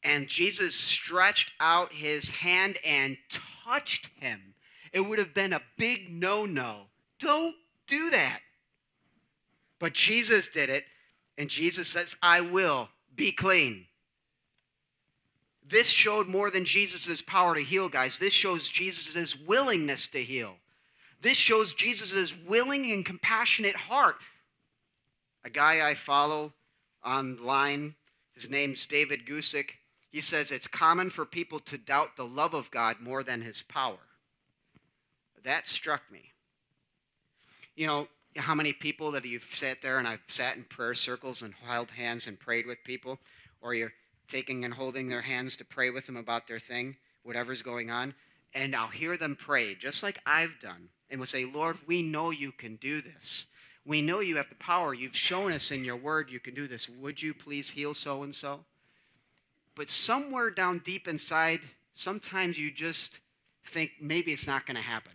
And Jesus stretched out his hand and touched him. It would have been a big no no. Don't do that. But Jesus did it, and Jesus says, I will be clean. This showed more than Jesus' power to heal, guys. This shows Jesus' willingness to heal. This shows Jesus' willing and compassionate heart. A guy I follow online, his name's David Guzik, he says it's common for people to doubt the love of God more than his power. That struck me. You know, how many people that you've sat there and I've sat in prayer circles and held hands and prayed with people, or you're taking and holding their hands to pray with them about their thing, whatever's going on, and I'll hear them pray, just like I've done, and will say, Lord, we know you can do this. We know you have the power. You've shown us in your word you can do this. Would you please heal so and so? But somewhere down deep inside, sometimes you just think maybe it's not going to happen.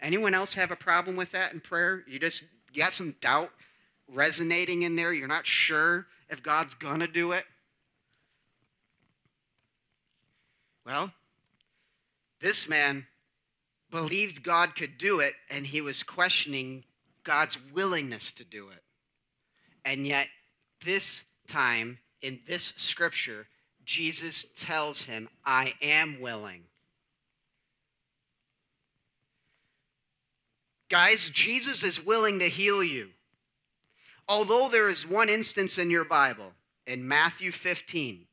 Anyone else have a problem with that in prayer? You just got some doubt resonating in there. You're not sure if God's going to do it. Well, this man believed God could do it, and he was questioning God's willingness to do it. And yet, this time in this scripture, Jesus tells him, I am willing. Guys, Jesus is willing to heal you. Although there is one instance in your Bible, in Matthew 15,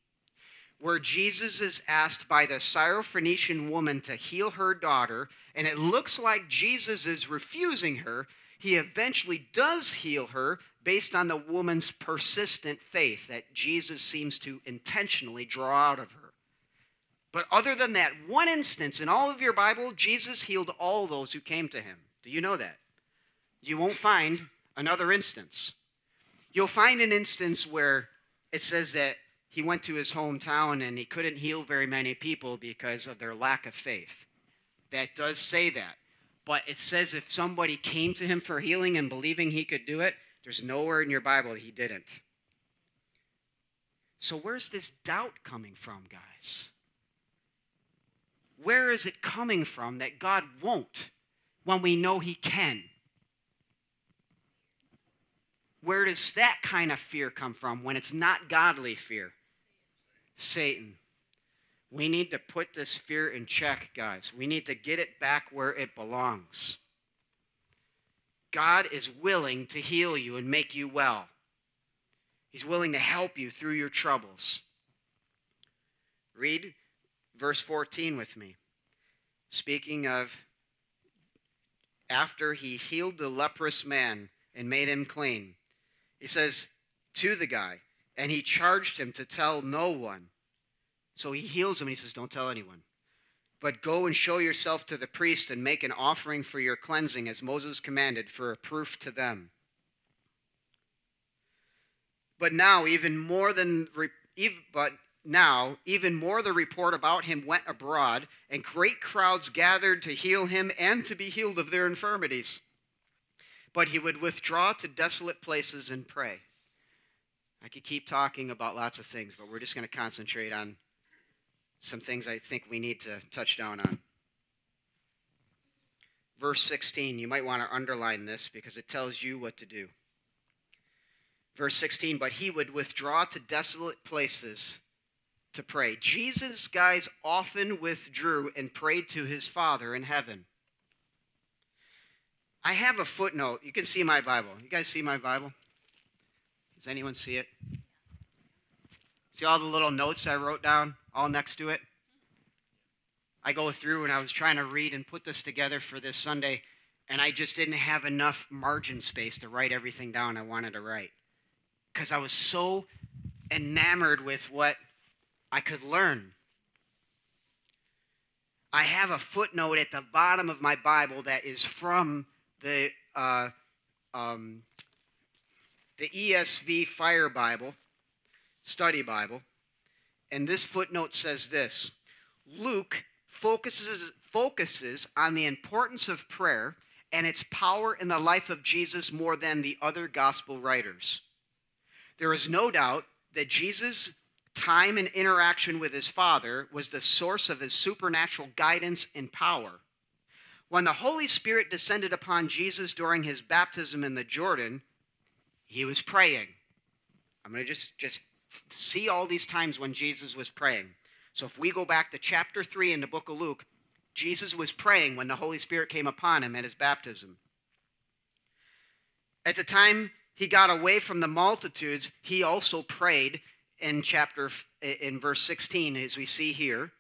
where Jesus is asked by the Syrophoenician woman to heal her daughter, and it looks like Jesus is refusing her, he eventually does heal her based on the woman's persistent faith that Jesus seems to intentionally draw out of her. But other than that one instance in all of your Bible, Jesus healed all those who came to him. Do you know that? You won't find another instance. You'll find an instance where it says that he went to his hometown and he couldn't heal very many people because of their lack of faith. That does say that. But it says if somebody came to him for healing and believing he could do it, there's nowhere in your Bible that he didn't. So, where's this doubt coming from, guys? Where is it coming from that God won't? when we know He can? Where does that kind of fear come from when it's not godly fear? Satan. We need to put this fear in check, guys. We need to get it back where it belongs. God is willing to heal you and make you well. He's willing to help you through your troubles. Read verse 14 with me. Speaking of after he healed the leprous man and made him clean. He says to the guy, and he charged him to tell no one. So he heals him and he says, Don't tell anyone. But go and show yourself to the priest and make an offering for your cleansing as Moses commanded for a proof to them. But now, even more than, but now, even more the report about him went abroad, and great crowds gathered to heal him and to be healed of their infirmities. But he would withdraw to desolate places and pray. I could keep talking about lots of things, but we're just going to concentrate on some things I think we need to touch down on. Verse 16, you might want to underline this because it tells you what to do. Verse 16, but he would withdraw to desolate places to pray. Jesus, guys, often withdrew and prayed to his Father in heaven. I have a footnote. You can see my Bible. You guys see my Bible? Does anyone see it? See all the little notes I wrote down all next to it? I go through and I was trying to read and put this together for this Sunday, and I just didn't have enough margin space to write everything down I wanted to write. Because I was so enamored with what I could learn. I have a footnote at the bottom of my Bible that is from the, uh, um, the ESV Fire Bible, Study Bible. And this footnote says this Luke focuses, focuses on the importance of prayer and its power in the life of Jesus more than the other gospel writers. There is no doubt that Jesus' time and interaction with his Father was the source of his supernatural guidance and power. When the Holy Spirit descended upon Jesus during his baptism in the Jordan, he was praying. I'm going to just, just see all these times when Jesus was praying. So if we go back to chapter 3 in the book of Luke, Jesus was praying when the Holy Spirit came upon him at his baptism. At the time he got away from the multitudes, he also prayed in chapter in verse 16 as we see here.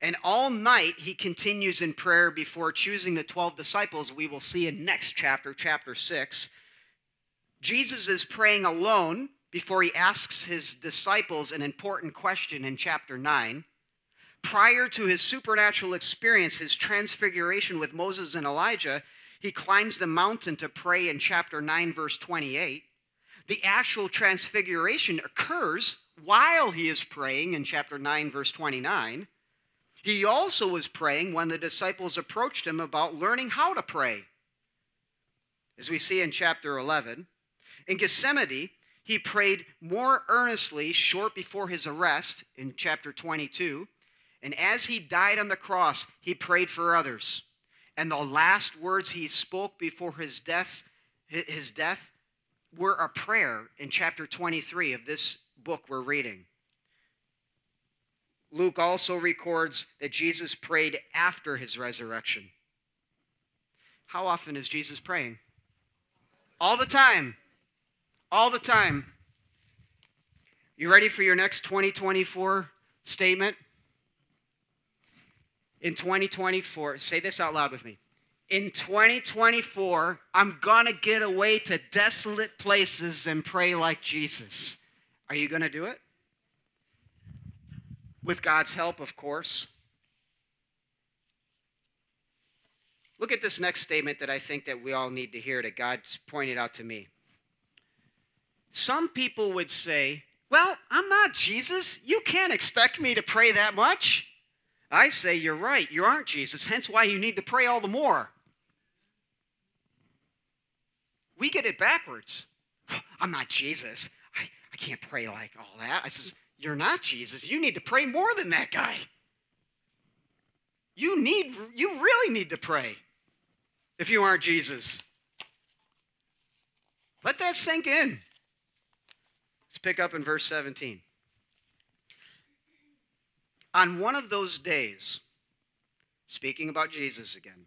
And all night he continues in prayer before choosing the 12 disciples we will see in next chapter, chapter 6. Jesus is praying alone before he asks his disciples an important question in chapter 9. Prior to his supernatural experience, his transfiguration with Moses and Elijah, he climbs the mountain to pray in chapter 9, verse 28. The actual transfiguration occurs while he is praying in chapter 9, verse 29. He also was praying when the disciples approached him about learning how to pray. As we see in chapter 11, in Gethsemane, he prayed more earnestly short before his arrest in chapter 22. And as he died on the cross, he prayed for others. And the last words he spoke before his death, his death were a prayer in chapter 23 of this book we're reading. Luke also records that Jesus prayed after his resurrection. How often is Jesus praying? All the time all the time. You ready for your next 2024 statement? In 2024, say this out loud with me. In 2024, I'm going to get away to desolate places and pray like Jesus. Are you going to do it? With God's help, of course. Look at this next statement that I think that we all need to hear that God's pointed out to me. Some people would say, Well, I'm not Jesus. You can't expect me to pray that much. I say, You're right. You aren't Jesus, hence why you need to pray all the more. We get it backwards. I'm not Jesus. I, I can't pray like all that. I says, You're not Jesus. You need to pray more than that guy. You need, you really need to pray if you aren't Jesus. Let that sink in. Let's pick up in verse 17. On one of those days, speaking about Jesus again,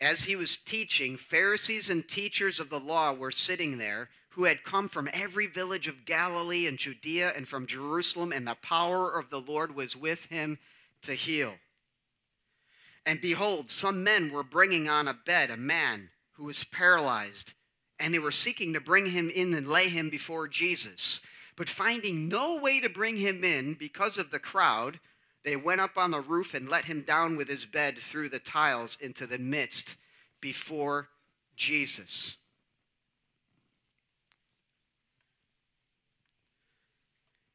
as he was teaching, Pharisees and teachers of the law were sitting there who had come from every village of Galilee and Judea and from Jerusalem, and the power of the Lord was with him to heal. And behold, some men were bringing on a bed a man who was paralyzed and they were seeking to bring him in and lay him before Jesus. But finding no way to bring him in because of the crowd, they went up on the roof and let him down with his bed through the tiles into the midst before Jesus.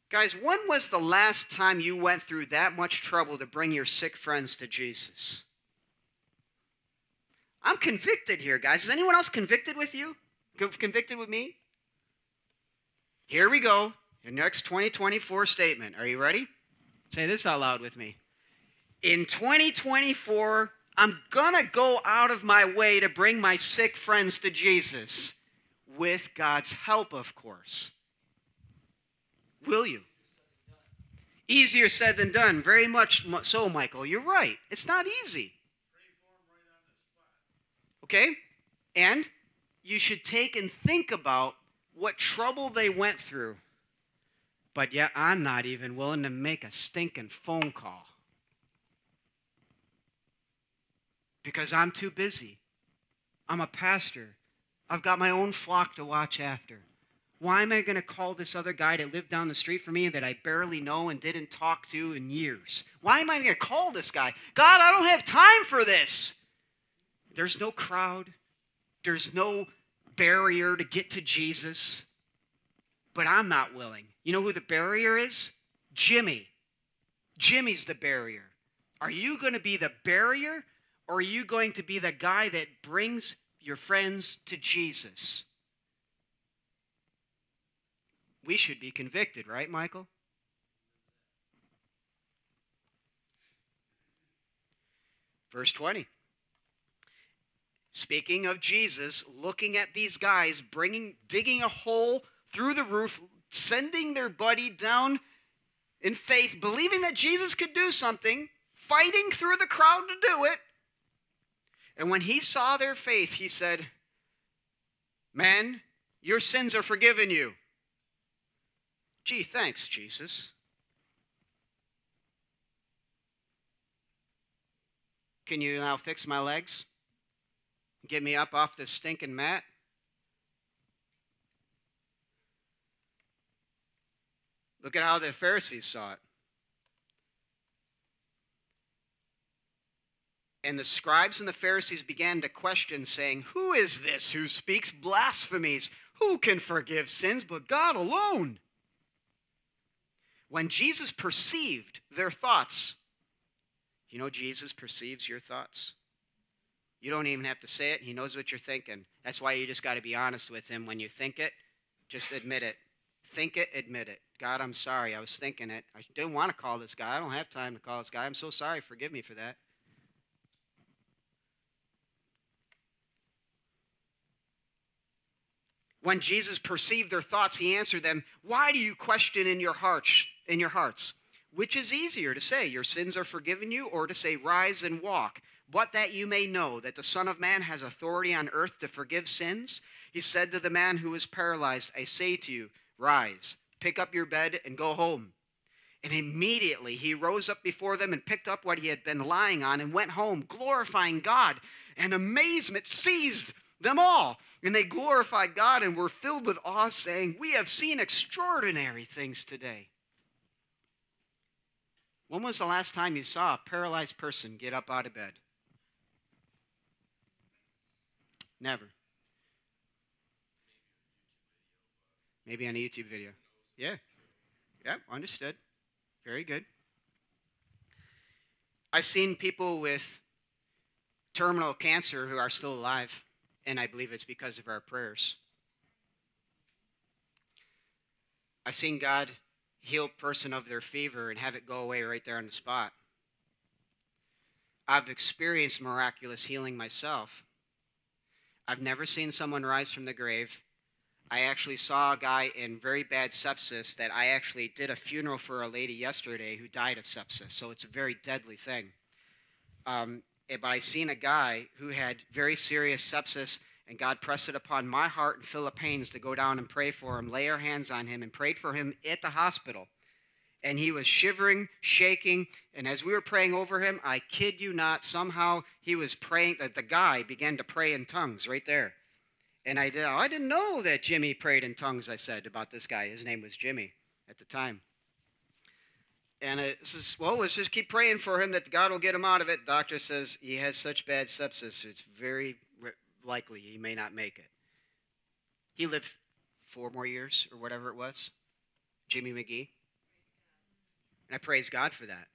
Guys, when was the last time you went through that much trouble to bring your sick friends to Jesus? I'm convicted here, guys. Is anyone else convicted with you? Convicted with me? Here we go. Your next 2024 statement. Are you ready? Say this out loud with me. In 2024, I'm going to go out of my way to bring my sick friends to Jesus with God's help, of course. Will you? Easier said than done. Very much so, Michael. You're right. It's not easy. Okay? And you should take and think about what trouble they went through. But yet, I'm not even willing to make a stinking phone call. because I'm too busy. I'm a pastor. I've got my own flock to watch after. Why am I going to call this other guy that lived down the street from me that I barely know and didn't talk to in years? Why am I going to call this guy? God, I don't have time for this. There's no crowd, there's no barrier to get to Jesus, but I'm not willing. You know who the barrier is? Jimmy. Jimmy's the barrier. Are you going to be the barrier or are you going to be the guy that brings your friends to Jesus? We should be convicted, right, Michael? Verse 20. Speaking of Jesus, looking at these guys, bringing, digging a hole through the roof, sending their buddy down in faith, believing that Jesus could do something, fighting through the crowd to do it, and when he saw their faith, he said, Man, your sins are forgiven you. Gee, thanks, Jesus. Can you now fix my legs? Get me up off this stinking mat? Look at how the Pharisees saw it. And the scribes and the Pharisees began to question, saying, Who is this who speaks blasphemies? Who can forgive sins but God alone? When Jesus perceived their thoughts, you know, Jesus perceives your thoughts. You don't even have to say it, He knows what you're thinking. That's why you just got to be honest with Him. When you think it, just admit it. Think it, admit it. God, I'm sorry. I was thinking it. I didn't want to call this guy. I don't have time to call this guy. I'm so sorry. Forgive me for that. When Jesus perceived their thoughts, he answered them, Why do you question in your hearts, in your hearts? Which is easier to say, Your sins are forgiven you, or to say, Rise and walk? But that you may know that the Son of Man has authority on earth to forgive sins, he said to the man who was paralyzed, I say to you, Rise, pick up your bed, and go home. And immediately he rose up before them and picked up what he had been lying on and went home, glorifying God. And amazement seized them all. And they glorified God and were filled with awe, saying, We have seen extraordinary things today. When was the last time you saw a paralyzed person get up out of bed? Never. Maybe on a YouTube video. Yeah. Yeah, understood. Very good. I've seen people with terminal cancer who are still alive and I believe it's because of our prayers. I've seen God heal a person of their fever and have it go away right there on the spot. I've experienced miraculous healing myself. I've never seen someone rise from the grave. I actually saw a guy in very bad sepsis that I actually did a funeral for a lady yesterday who died of sepsis. So it's a very deadly thing. Um, Eh, but I seen a guy who had very serious sepsis, and God pressed it upon my heart and Philippines to go down and pray for him, lay our hands on him, and prayed for him at the hospital. And he was shivering, shaking, and as we were praying over him, I kid you not, somehow he was praying that the guy began to pray in tongues right there. And I did, I didn't know that Jimmy prayed in tongues, I said about this guy. His name was Jimmy at the time. And it says, well, let's just keep praying for him that God will get him out of it. Doctor says he has such bad sepsis, it's very likely he may not make it. He lived four more years or whatever it was. Jimmy McGee. And I praise God for that.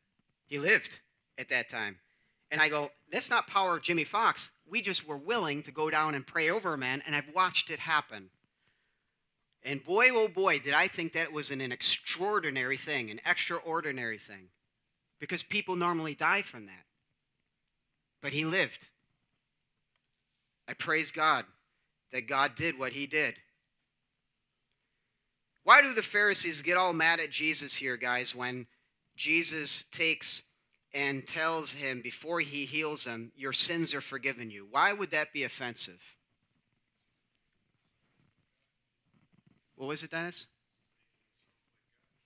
He lived at that time. And I go, that's not power of Jimmy Fox. We just were willing to go down and pray over a man, and I've watched it happen. And boy, oh boy, did I think that was an, an extraordinary thing, an extraordinary thing. Because people normally die from that. But he lived. I praise God that God did what he did. Why do the Pharisees get all mad at Jesus here, guys, when Jesus takes and tells him before he heals him, Your sins are forgiven you? Why would that be offensive? What was it, Dennis?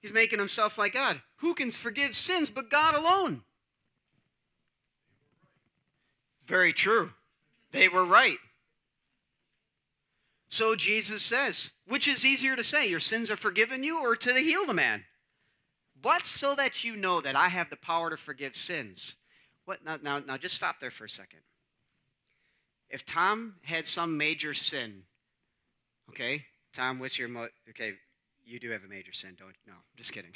He's making himself like God. Who can forgive sins but God alone? Very true. They were right. So Jesus says, which is easier to say, your sins are forgiven you, or to heal the man? But so that you know that I have the power to forgive sins. What now, now, now just stop there for a second. If Tom had some major sin, okay, Tom, what's your mo- okay? You do have a major sin, don't? No, just kidding.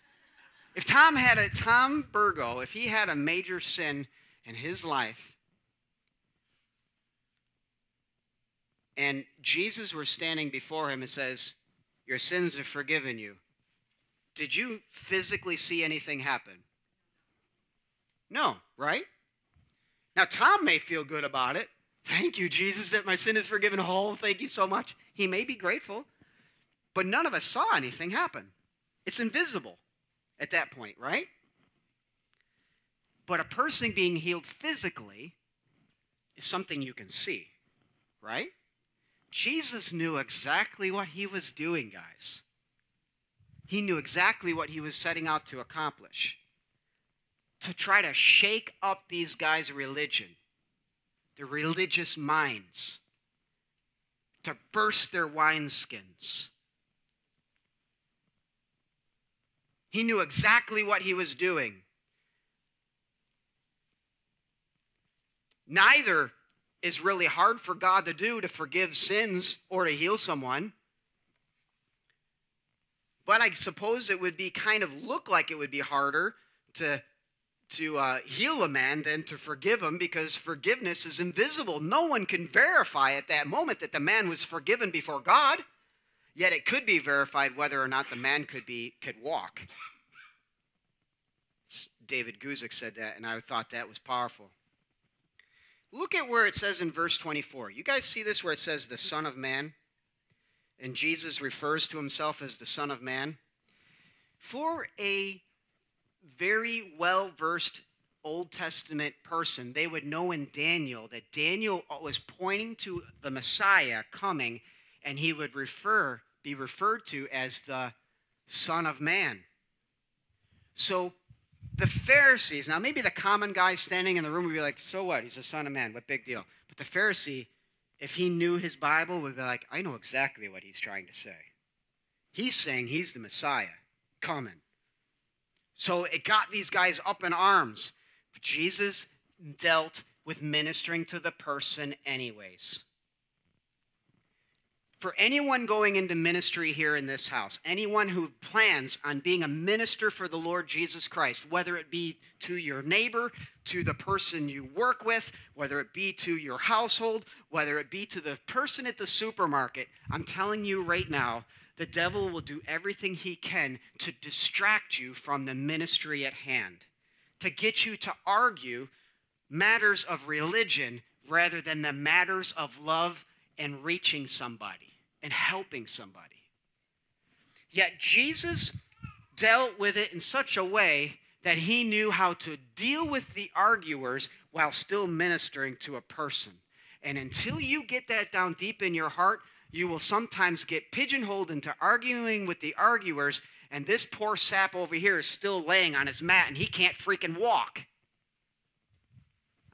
if Tom had a Tom Burgo, if he had a major sin in his life, and Jesus were standing before him and says, Your sins are forgiven you. Did you physically see anything happen? No, right? Now, Tom may feel good about it. Thank you, Jesus, that my sin is forgiven. Oh, thank you so much. He may be grateful, but none of us saw anything happen. It's invisible at that point, right? But a person being healed physically is something you can see, right? Jesus knew exactly what he was doing, guys. He knew exactly what he was setting out to accomplish to try to shake up these guys' religion, their religious minds, to burst their wineskins. He knew exactly what he was doing. Neither is really hard for God to do to forgive sins or to heal someone. But I suppose it would be kind of look like it would be harder to to uh, heal a man than to forgive him because forgiveness is invisible. No one can verify at that moment that the man was forgiven before God. Yet it could be verified whether or not the man could be could walk. David Guzik said that, and I thought that was powerful. Look at where it says in verse 24. You guys see this where it says the Son of Man? And Jesus refers to himself as the Son of Man. For a very well versed Old Testament person, they would know in Daniel that Daniel was pointing to the Messiah coming, and he would refer, be referred to as the Son of Man. So the Pharisees, now maybe the common guy standing in the room would be like, so what? He's the son of man. What big deal? But the Pharisee, if he knew his Bible, would be like, I know exactly what he's trying to say. He's saying he's the Messiah coming. So it got these guys up in arms. Jesus dealt with ministering to the person, anyways for anyone going into ministry here in this house, anyone who plans on being a minister for the Lord Jesus Christ, whether it be to your neighbor, to the person you work with, whether it be to your household, whether it be to the person at the supermarket, I'm telling you right now, the devil will do everything he can to distract you from the ministry at hand, to get you to argue matters of religion rather than the matters of love and reaching somebody and helping somebody. Yet Jesus dealt with it in such a way that he knew how to deal with the arguers while still ministering to a person. And until you get that down deep in your heart, you will sometimes get pigeonholed into arguing with the arguers, and this poor sap over here is still laying on his mat and he can't freaking walk.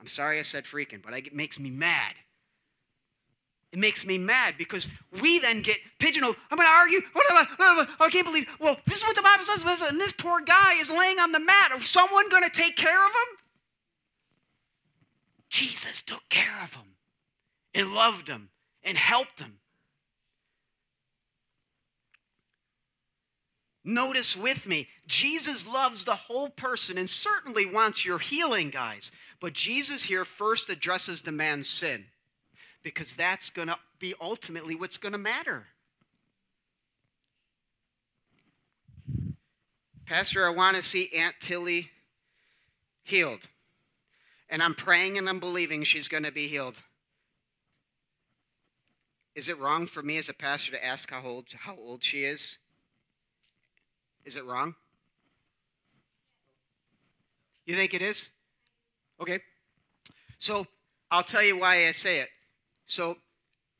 I'm sorry I said freaking, but it makes me mad. It makes me mad because we then get pigeonholed. I'm going to argue. Oh, I can't believe. Well, this is what the Bible says. And this poor guy is laying on the mat. Is someone going to take care of him? Jesus took care of him and loved him and helped him. Notice with me, Jesus loves the whole person and certainly wants your healing, guys. But Jesus here first addresses the man's sin because that's going to be ultimately what's going to matter. Pastor, I want to see Aunt Tilly healed. And I'm praying and I'm believing she's going to be healed. Is it wrong for me as a pastor to ask how old, how old she is? Is it wrong? You think it is? Okay. So I'll tell you why I say it. So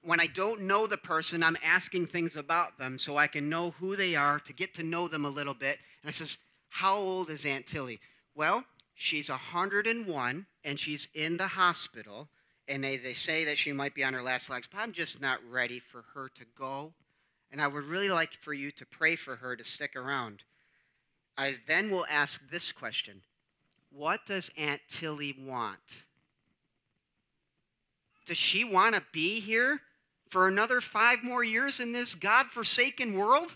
when I don't know the person, I'm asking things about them so I can know who they are, to get to know them a little bit. And I says, How old is Aunt Tilly? Well, she's 101 and she's in the hospital. And they, they say that she might be on her last legs, but I'm just not ready for her to go. And I would really like for you to pray for her to stick around. I then will ask this question What does Aunt Tilly want? Does she want to be here for another five more years in this God forsaken world?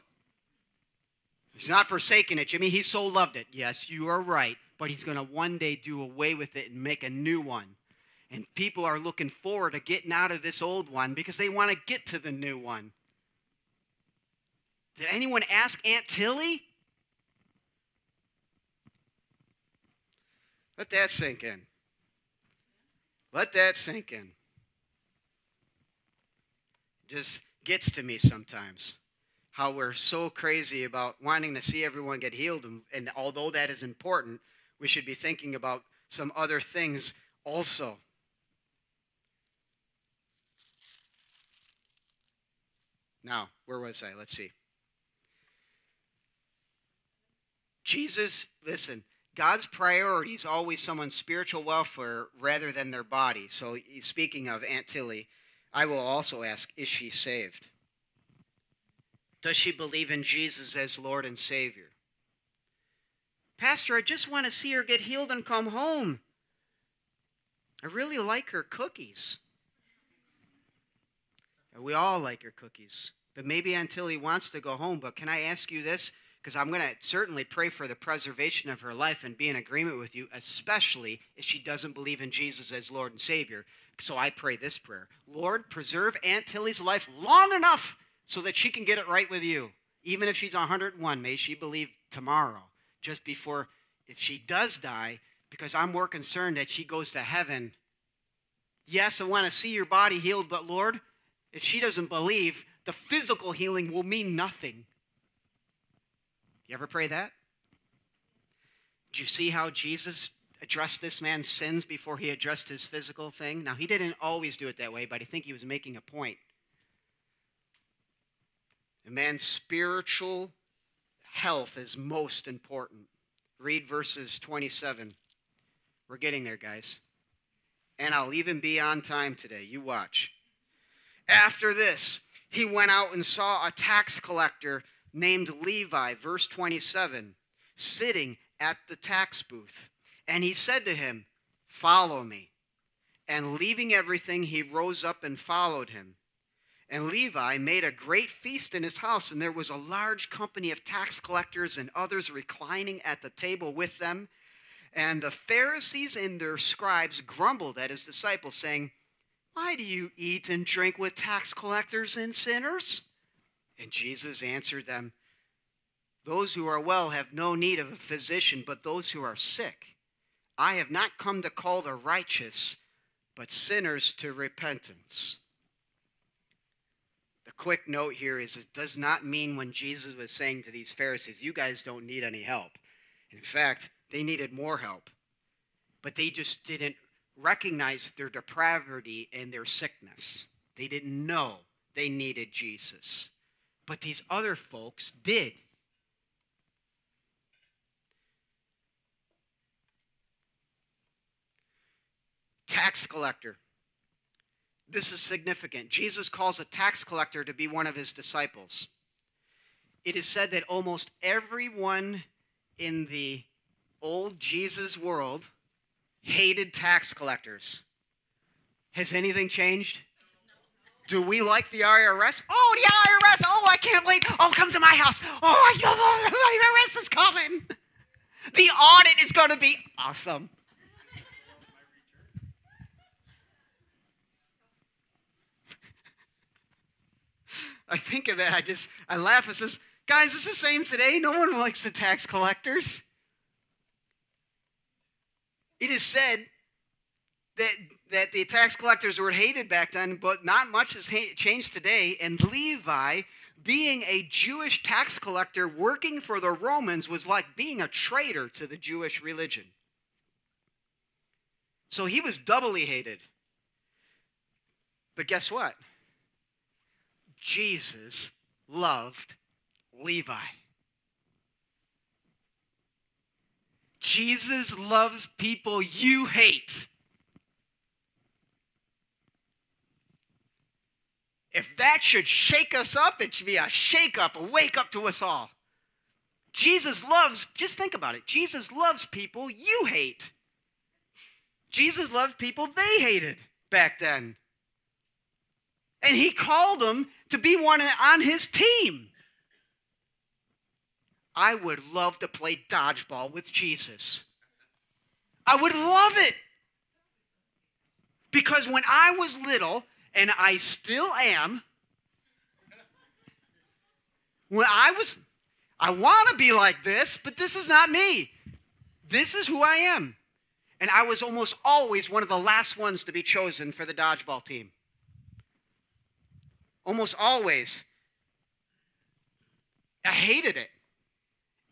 He's not forsaken it, Jimmy. He so loved it. Yes, you are right. But he's going to one day do away with it and make a new one. And people are looking forward to getting out of this old one because they want to get to the new one. Did anyone ask Aunt Tilly? Let that sink in. Let that sink in just gets to me sometimes. How we're so crazy about wanting to see everyone get healed. And, and although that is important, we should be thinking about some other things also. Now, where was I? Let's see. Jesus, listen, God's priority is always someone's spiritual welfare rather than their body. So, speaking of Aunt Tilly, I will also ask, is she saved? Does she believe in Jesus as Lord and Savior? Pastor, I just want to see her get healed and come home. I really like her cookies. We all like her cookies. But maybe Aunt Tilly wants to go home. But can I ask you this? Because I'm going to certainly pray for the preservation of her life and be in agreement with you, especially if she doesn't believe in Jesus as Lord and Savior. So I pray this prayer Lord, preserve Aunt Tilly's life long enough so that she can get it right with you. Even if she's 101, may she believe tomorrow, just before, if she does die, because I'm more concerned that she goes to heaven. Yes, I want to see your body healed, but Lord, if she doesn't believe, the physical healing will mean nothing. You ever pray that? Do you see how Jesus addressed this man's sins before he addressed his physical thing. Now, he didn't always do it that way, but I think he was making a point. A man's spiritual health is most important. Read verses 27. We're getting there, guys. And I'll even be on time today. You watch. After this, he went out and saw a tax collector named Levi, verse 27, sitting at the tax booth. And he said to him, Follow me. And leaving everything, he rose up and followed him. And Levi made a great feast in his house, and there was a large company of tax collectors and others reclining at the table with them. And the Pharisees and their scribes grumbled at his disciples, saying, Why do you eat and drink with tax collectors and sinners? And Jesus answered them, Those who are well have no need of a physician, but those who are sick. I have not come to call the righteous, but sinners to repentance. The quick note here is it does not mean when Jesus was saying to these Pharisees, you guys don't need any help. In fact, they needed more help. But they just didn't recognize their depravity and their sickness. They didn't know they needed Jesus. But these other folks did. Tax collector. This is significant. Jesus calls a tax collector to be one of his disciples. It is said that almost everyone in the old Jesus world hated tax collectors. Has anything changed? Do we like the IRS? Oh, the IRS! Oh, I can't wait! Oh, come to my house! Oh, I, love the IRS is coming. The audit is going to be awesome. I think of that. I just, I laugh. It says, guys, it's the same today. No one likes the tax collectors. It is said that, that the tax collectors were hated back then, but not much has ha- changed today. And Levi, being a Jewish tax collector working for the Romans, was like being a traitor to the Jewish religion. So he was doubly hated. But guess what? Jesus loved Levi. Jesus loves people you hate. If that should shake us up, it should be a shake up, a wake up to us all. Jesus loves, just think about it. Jesus loves people you hate. Jesus loved people they hated back then. And he called them to be one on his team. I would love to play dodgeball with Jesus. I would love it. Because when I was little, and I still am, when I was, I want to be like this, but this is not me. This is who I am. And I was almost always one of the last ones to be chosen for the dodgeball team. Almost always. I hated it.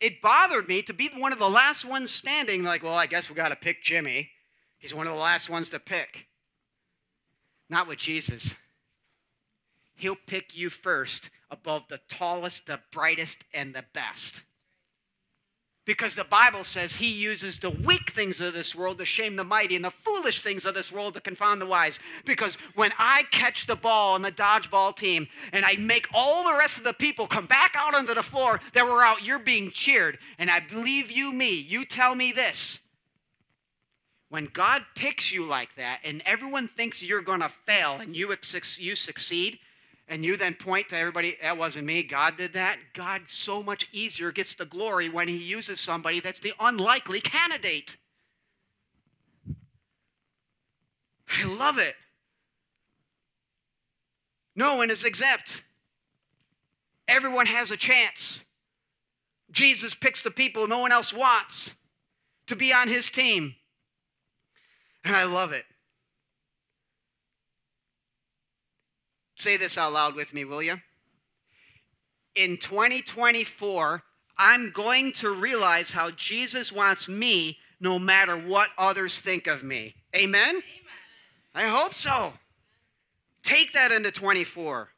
It bothered me to be one of the last ones standing, like, well, I guess we got to pick Jimmy. He's one of the last ones to pick. Not with Jesus. He'll pick you first above the tallest, the brightest, and the best. Because the Bible says he uses the weak things of this world to shame the mighty and the foolish things of this world to confound the wise. Because when I catch the ball on the dodgeball team and I make all the rest of the people come back out onto the floor that were out, you're being cheered. And I believe you me. You tell me this. When God picks you like that and everyone thinks you're going to fail and you, you succeed, and you then point to everybody, that wasn't me, God did that. God so much easier gets the glory when he uses somebody that's the unlikely candidate. I love it. No one is exempt. Everyone has a chance. Jesus picks the people no one else wants to be on his team. And I love it. Say this out loud with me, will you? In 2024, I'm going to realize how Jesus wants me no matter what others think of me. Amen? Amen. I hope so. Take that into 24.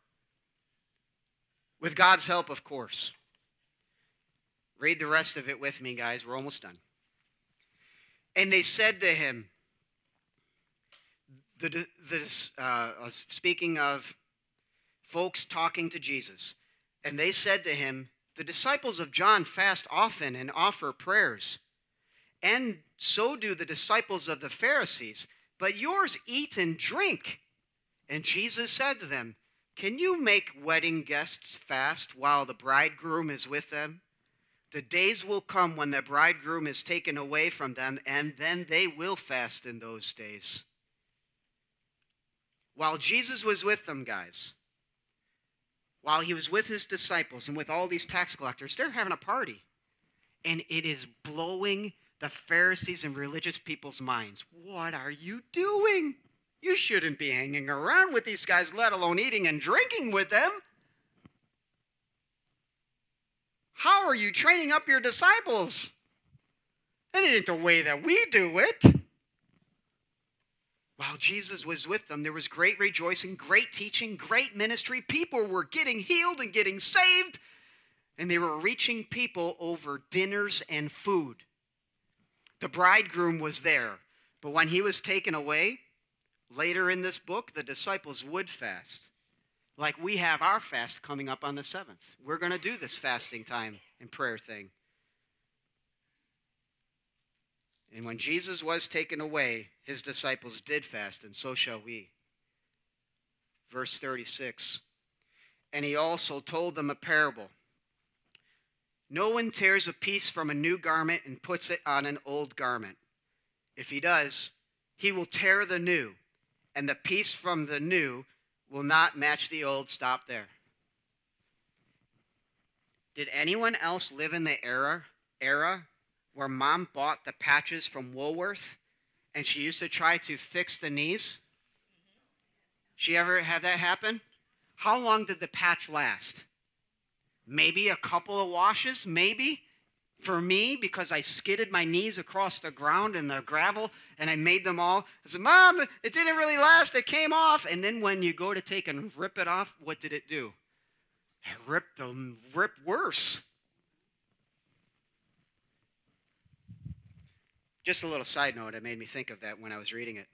With God's help, of course. Read the rest of it with me, guys. We're almost done. And they said to him, the, the, uh, speaking of folks talking to Jesus. And they said to him, The disciples of John fast often and offer prayers, and so do the disciples of the Pharisees, but yours eat and drink. And Jesus said to them, Can you make wedding guests fast while the bridegroom is with them? The days will come when the bridegroom is taken away from them, and then they will fast in those days. While Jesus was with them, guys, while he was with his disciples and with all these tax collectors, they're having a party. And it is blowing the Pharisees and religious people's minds. What are you doing? You shouldn't be hanging around with these guys, let alone eating and drinking with them. How are you training up your disciples? That isn't the way that we do it. While Jesus was with them, there was great rejoicing, great teaching, great ministry. People were getting healed and getting saved, and they were reaching people over dinners and food. The bridegroom was there, but when he was taken away, later in this book, the disciples would fast. Like we have our fast coming up on the 7th. We're going to do this fasting time and prayer thing. And when Jesus was taken away, his disciples did fast, and so shall we. Verse 36 And he also told them a parable. No one tears a piece from a new garment and puts it on an old garment. If he does, he will tear the new, and the piece from the new will not match the old. Stop there. Did anyone else live in the era era where mom bought the patches from Woolworth and she used to try to fix the knees? She ever had that happen? How long did the patch last? Maybe a couple of washes, maybe. For me, because I skidded my knees across the ground and the gravel and I made them all. I said, Mom, it didn't really last. It came off. And then when you go to take and rip it off, what did it do? It ripped them, ripped worse. Just a little side note, it made me think of that when I was reading it.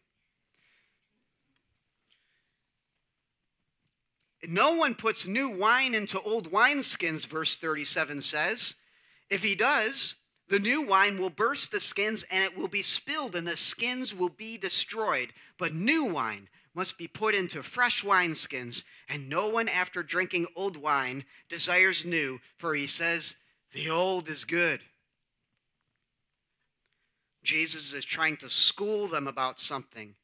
No one puts new wine into old wineskins, verse 37 says. If he does, the new wine will burst the skins and it will be spilled, and the skins will be destroyed. But new wine must be put into fresh wineskins, and no one after drinking old wine desires new, for he says, The old is good. Jesus is trying to school them about something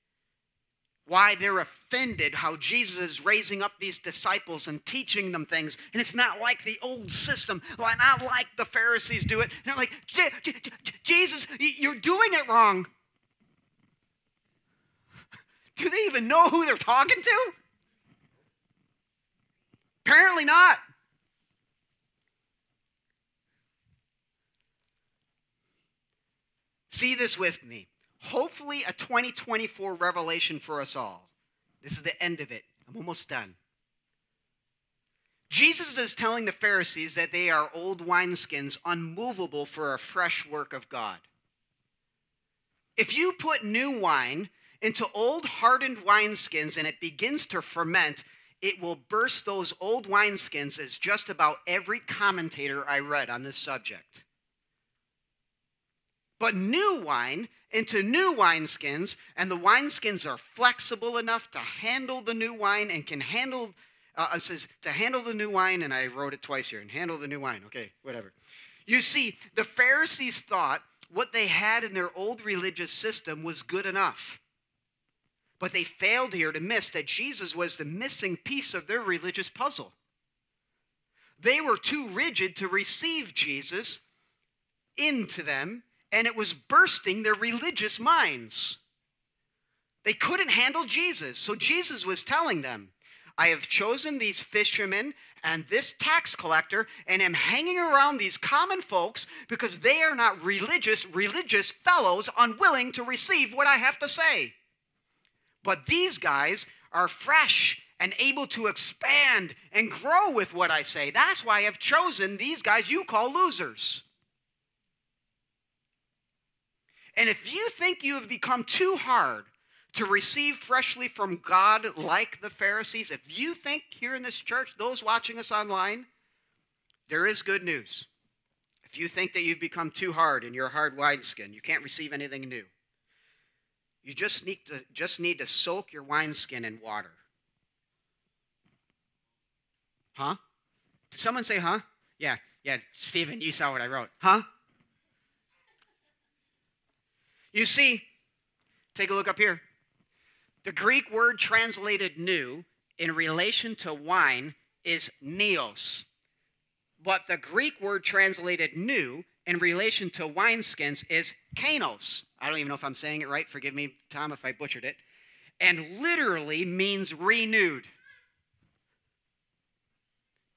why they're offended how Jesus is raising up these disciples and teaching them things. And it's not like the old system, not like the Pharisees do it. And they're like, Jesus, you're doing it wrong. Do they even know who they're talking to? Apparently not. See this with me hopefully a 2024 revelation for us all. This is the end of it. I'm almost done. Jesus is telling the Pharisees that they are old wineskins, unmovable for a fresh work of God. If you put new wine into old hardened wineskins and it begins to ferment, it will burst those old wineskins, as just about every commentator I read on this subject. But new wine into new wineskins, and the wineskins are flexible enough to handle the new wine and can handle, uh, it says to handle the new wine, and I wrote it twice here, and handle the new wine. Okay, whatever. You see, the Pharisees thought what they had in their old religious system was good enough. But they failed here to miss that Jesus was the missing piece of their religious puzzle. They were too rigid to receive Jesus into them and it was bursting their religious minds. They couldn't handle Jesus. So Jesus was telling them, I have chosen these fishermen and this tax collector and am hanging around these common folks because they are not religious, religious fellows unwilling to receive what I have to say. But these guys are fresh and able to expand and grow with what I say. That's why I've chosen these guys you call losers. And if you think you have become too hard to receive freshly from God like the Pharisees, if you think here in this church, those watching us online, there is good news. If you think that you've become too hard and you're hard wineskin, you can't receive anything new. You just need to just need to soak your wineskin in water. Huh? Did someone say huh? Yeah, yeah, Stephen, you saw what I wrote. Huh? You see, take a look up here. The Greek word translated new in relation to wine is neos. But the Greek word translated new in relation to wineskins is kainos. I don't even know if I'm saying it right. Forgive me, Tom, if I butchered it. And literally means renewed.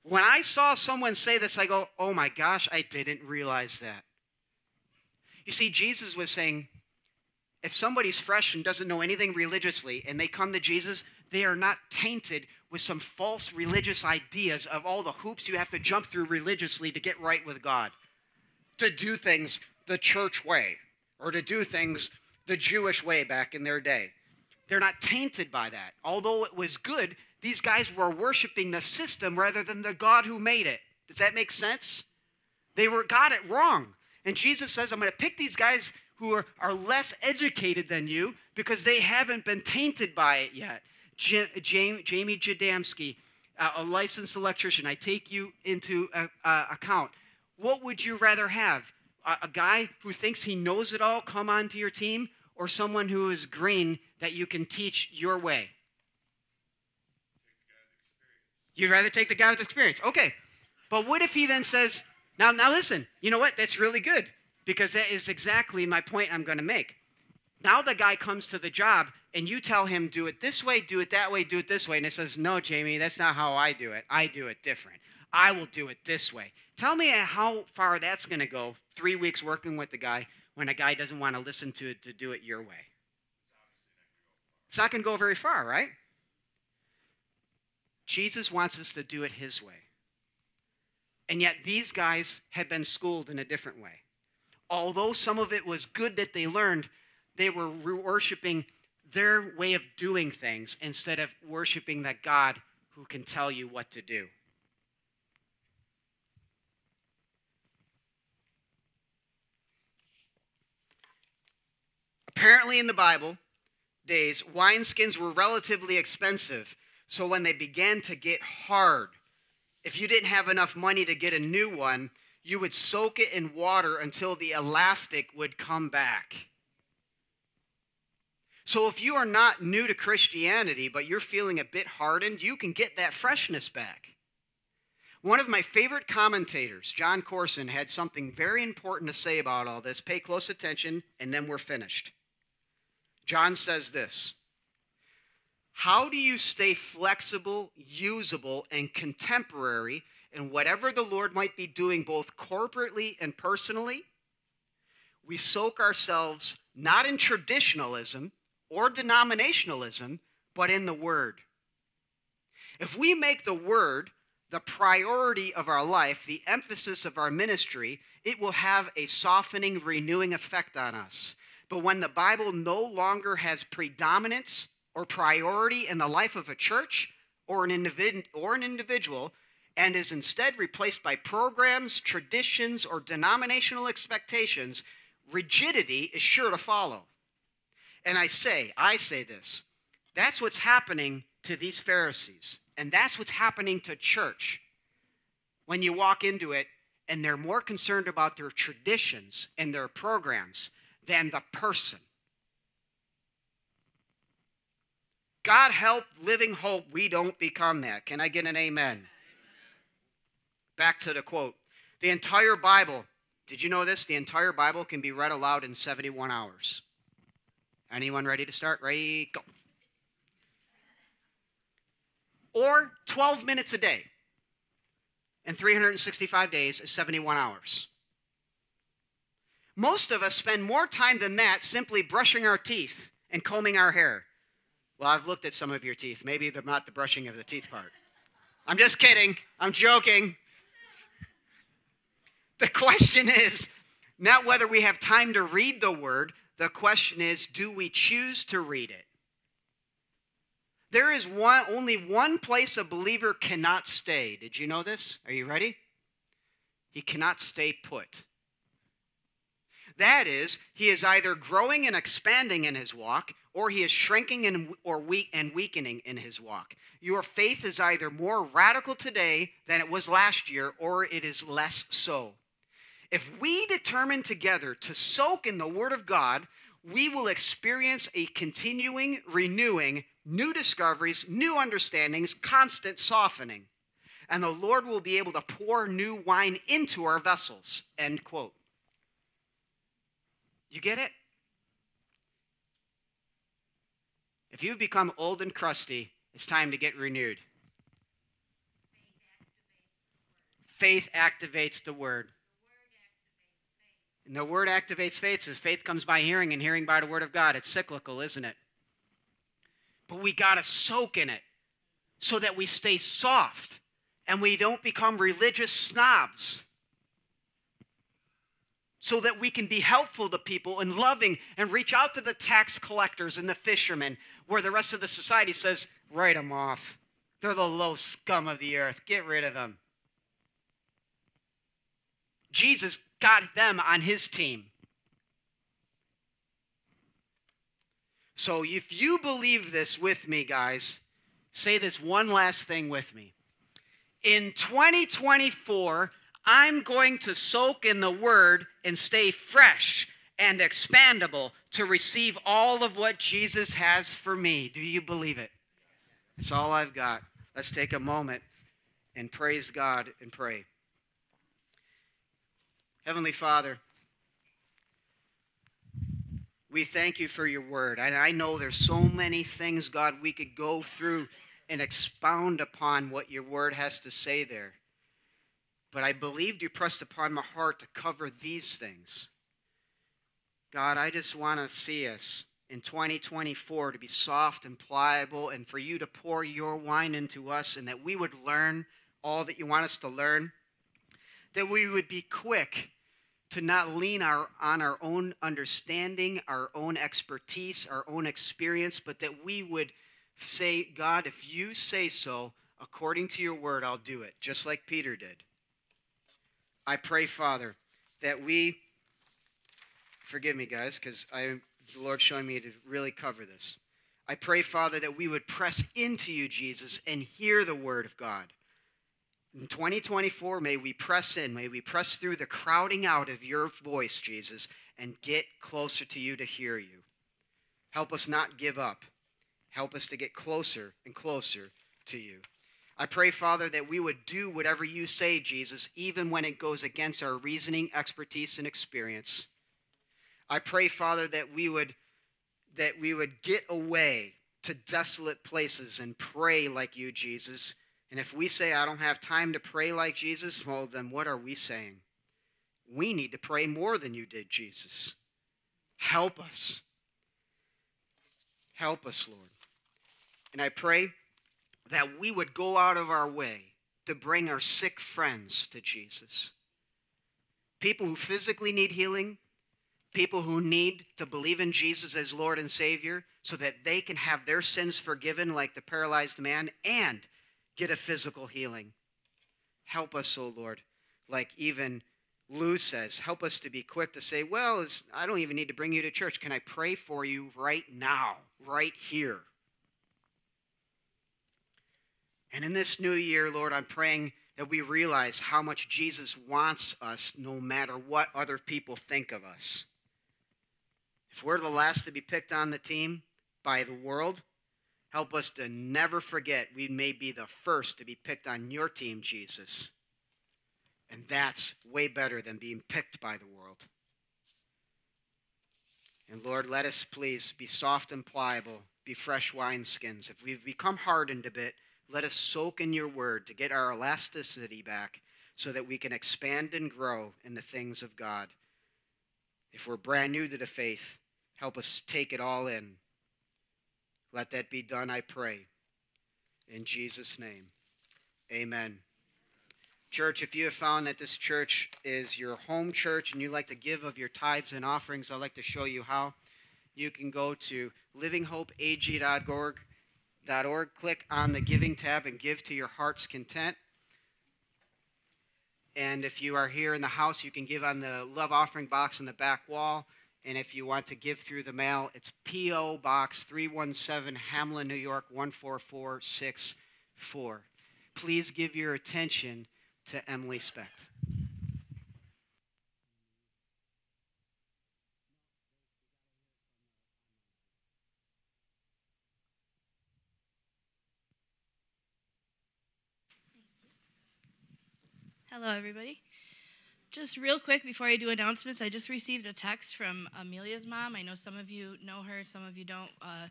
When I saw someone say this, I go, oh my gosh, I didn't realize that. You see, Jesus was saying, if somebody's fresh and doesn't know anything religiously and they come to Jesus, they are not tainted with some false religious ideas of all the hoops you have to jump through religiously to get right with God, to do things the church way, or to do things the Jewish way back in their day. They're not tainted by that. Although it was good, these guys were worshiping the system rather than the God who made it. Does that make sense? They were got it wrong. And Jesus says, I'm going to pick these guys who are, are less educated than you because they haven't been tainted by it yet. Jamie, Jamie Jadamski, uh, a licensed electrician, I take you into a, a account. What would you rather have? A, a guy who thinks he knows it all come onto your team, or someone who is green that you can teach your way? You'd rather take the guy with experience. Okay. But what if he then says, now, now listen, you know what? That's really good because that is exactly my point I'm going to make. Now the guy comes to the job and you tell him, do it this way, do it that way, do it this way. And he says, no, Jamie, that's not how I do it. I do it different. I will do it this way. Tell me how far that's going to go, three weeks working with the guy, when a guy doesn't want to listen to it to do it your way. It's not going to go very far, right? Jesus wants us to do it his way. And yet these guys had been schooled in a different way. Although some of it was good that they learned, they were worshiping their way of doing things instead of worshiping that God who can tell you what to do. Apparently, in the Bible days, wineskins were relatively expensive. So when they began to get hard, if you didn't have enough money to get a new one, you would soak it in water until the elastic would come back. So if you are not new to Christianity, but you're feeling a bit hardened, you can get that freshness back. One of my favorite commentators, Jon Courson, had something very important to say about all this. Pay close attention, and then we're finished. Jon says this How do you stay flexible, usable, and contemporary in whatever the Lord might be doing, both corporately and personally? We soak ourselves not in traditionalism or denominationalism, but in the Word. If we make the Word the priority of our life, the emphasis of our ministry, it will have a softening, renewing effect on us. But when the Bible no longer has predominance or priority in the life of a church or an, individ- or an individual, and is instead replaced by programs, traditions, or denominational expectations, rigidity is sure to follow. And I say, I say this, that's what's happening to these Pharisees. And that's what's happening to church. When you walk into it, and they're more concerned about their traditions and their programs than the person. God help living hope we don't become that. Can I get an amen? Back to the quote. The entire Bible, did you know this? The entire Bible can be read aloud in 71 hours. Anyone ready to start? Ready? Go. Or 12 minutes a day. And 365 days is 71 hours. Most of us spend more time than that simply brushing our teeth and combing our hair. Well, I've looked at some of your teeth. Maybe they're not the brushing of the teeth part. I'm just kidding. I'm joking. The question is not whether we have time to read the word, the question is do we choose to read it? There is one, only one place a believer cannot stay. Did you know this? Are you ready? He cannot stay put. That is, he is either growing and expanding in his walk, or he is shrinking and, or weak and weakening in his walk. Your faith is either more radical today than it was last year, or it is less so. If we determine together to soak in the Word of God, we will experience a continuing, renewing, new discoveries, new understandings, constant softening. And the Lord will be able to pour new wine into our vessels. End quote. You get it? If you've become old and crusty, it's time to get renewed. Faith activates the word. And the word activates faith. As faith comes by hearing, and hearing by the word of God. It's cyclical, isn't it? But we got to soak in it so that we stay soft and we don't become religious snobs so that we can be helpful to people and loving and reach out to the tax collectors and the fishermen, where the rest of the society says, write them off. They're the low scum of the earth. Get rid of them. Jesus got them on his team. So if you believe this with me, guys, say this one last thing with me. In 2024, I'm going to soak in the word and stay fresh and expandable to receive all of what Jesus has for me. Do you believe it? It's all I've got. Let's take a moment and praise God and pray. Heavenly Father, we thank you for your word. And I know there's so many things, God, we could go through and expound upon what your word has to say there. But I believed you pressed upon my heart to cover these things. God, I just want to see us in 2024 to be soft and pliable and for you to pour your wine into us and that we would learn all that you want us to learn. That we would be quick to not lean our, on our own understanding, our own expertise, our own experience, but that we would say, God, if you say so, according to your word, I'll do it, just like Peter did. I pray, Father, that we, forgive me, guys, because I the Lord's showing me to really cover this. I pray, Father, that we would press into you, Jesus, and hear the word of God. In 2024, may we press in, may we press through the crowding out of your voice, Jesus, and get closer to you to hear you. Help us not give up. Help us to get closer and closer to you. I pray, Father, that we would do whatever you say, Jesus, even when it goes against our reasoning, expertise, and experience. I pray, Father, that we would that we would get away to desolate places and pray like you, Jesus and if we say, I don't have time to pray like Jesus, well, then what are we saying? We need to pray more than you did, Jesus. Help us. Help us, Lord. And I pray that we would go out of our way to bring our sick friends to Jesus. People who physically need healing, people who need to believe in Jesus as Lord and Savior so that they can have their sins forgiven, like the paralyzed man, and get a physical healing. Help us, O oh Lord. Like even Lou says, help us to be quick to say, well, I don't even need to bring you to church. Can I pray for you right now, right here? And in this new year, Lord, I'm praying that we realize how much Jesus wants us no matter what other people think of us. If we're the last to be picked on the team by the world, Help us to never forget we may be the first to be picked on your team, Jesus. And that's way better than being picked by the world. And Lord, let us please be soft and pliable, be fresh wineskins. If we've become hardened a bit, let us soak in your word to get our elasticity back so that we can expand and grow in the things of God. If we're brand new to the faith, help us take it all in let that be done, I pray. In Jesus' name, amen. Church, if you have found that this church is your home church and you'd like to give of your tithes and offerings, I'd like to show you how. You can go to livinghopeag.org, click on the giving tab and give to your heart's content. And if you are here in the house, you can give on the love offering box in the back wall. And if you want to give through the mail, it's P.O. Box 317, Hamlin, New York 14464. Please give your attention to Emily Specht. Hello, everybody. Just real quick before I do announcements, I just received a text from Amelia's mom. I know some of you know her, some of you don't. Uh,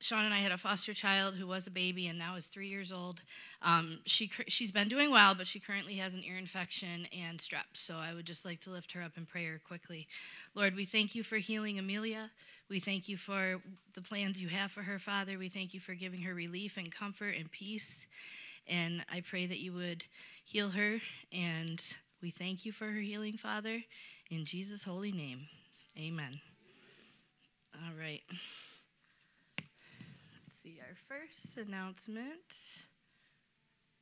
Sean and I had a foster child who was a baby and now is three years old. Um, she she's been doing well, but she currently has an ear infection and strep. So I would just like to lift her up in prayer quickly. Lord, we thank you for healing Amelia. We thank you for the plans you have for her, Father. We thank you for giving her relief and comfort and peace. And I pray that you would heal her and we thank you for her healing, Father. In Jesus' holy name, amen. All right. Let's see, our first announcement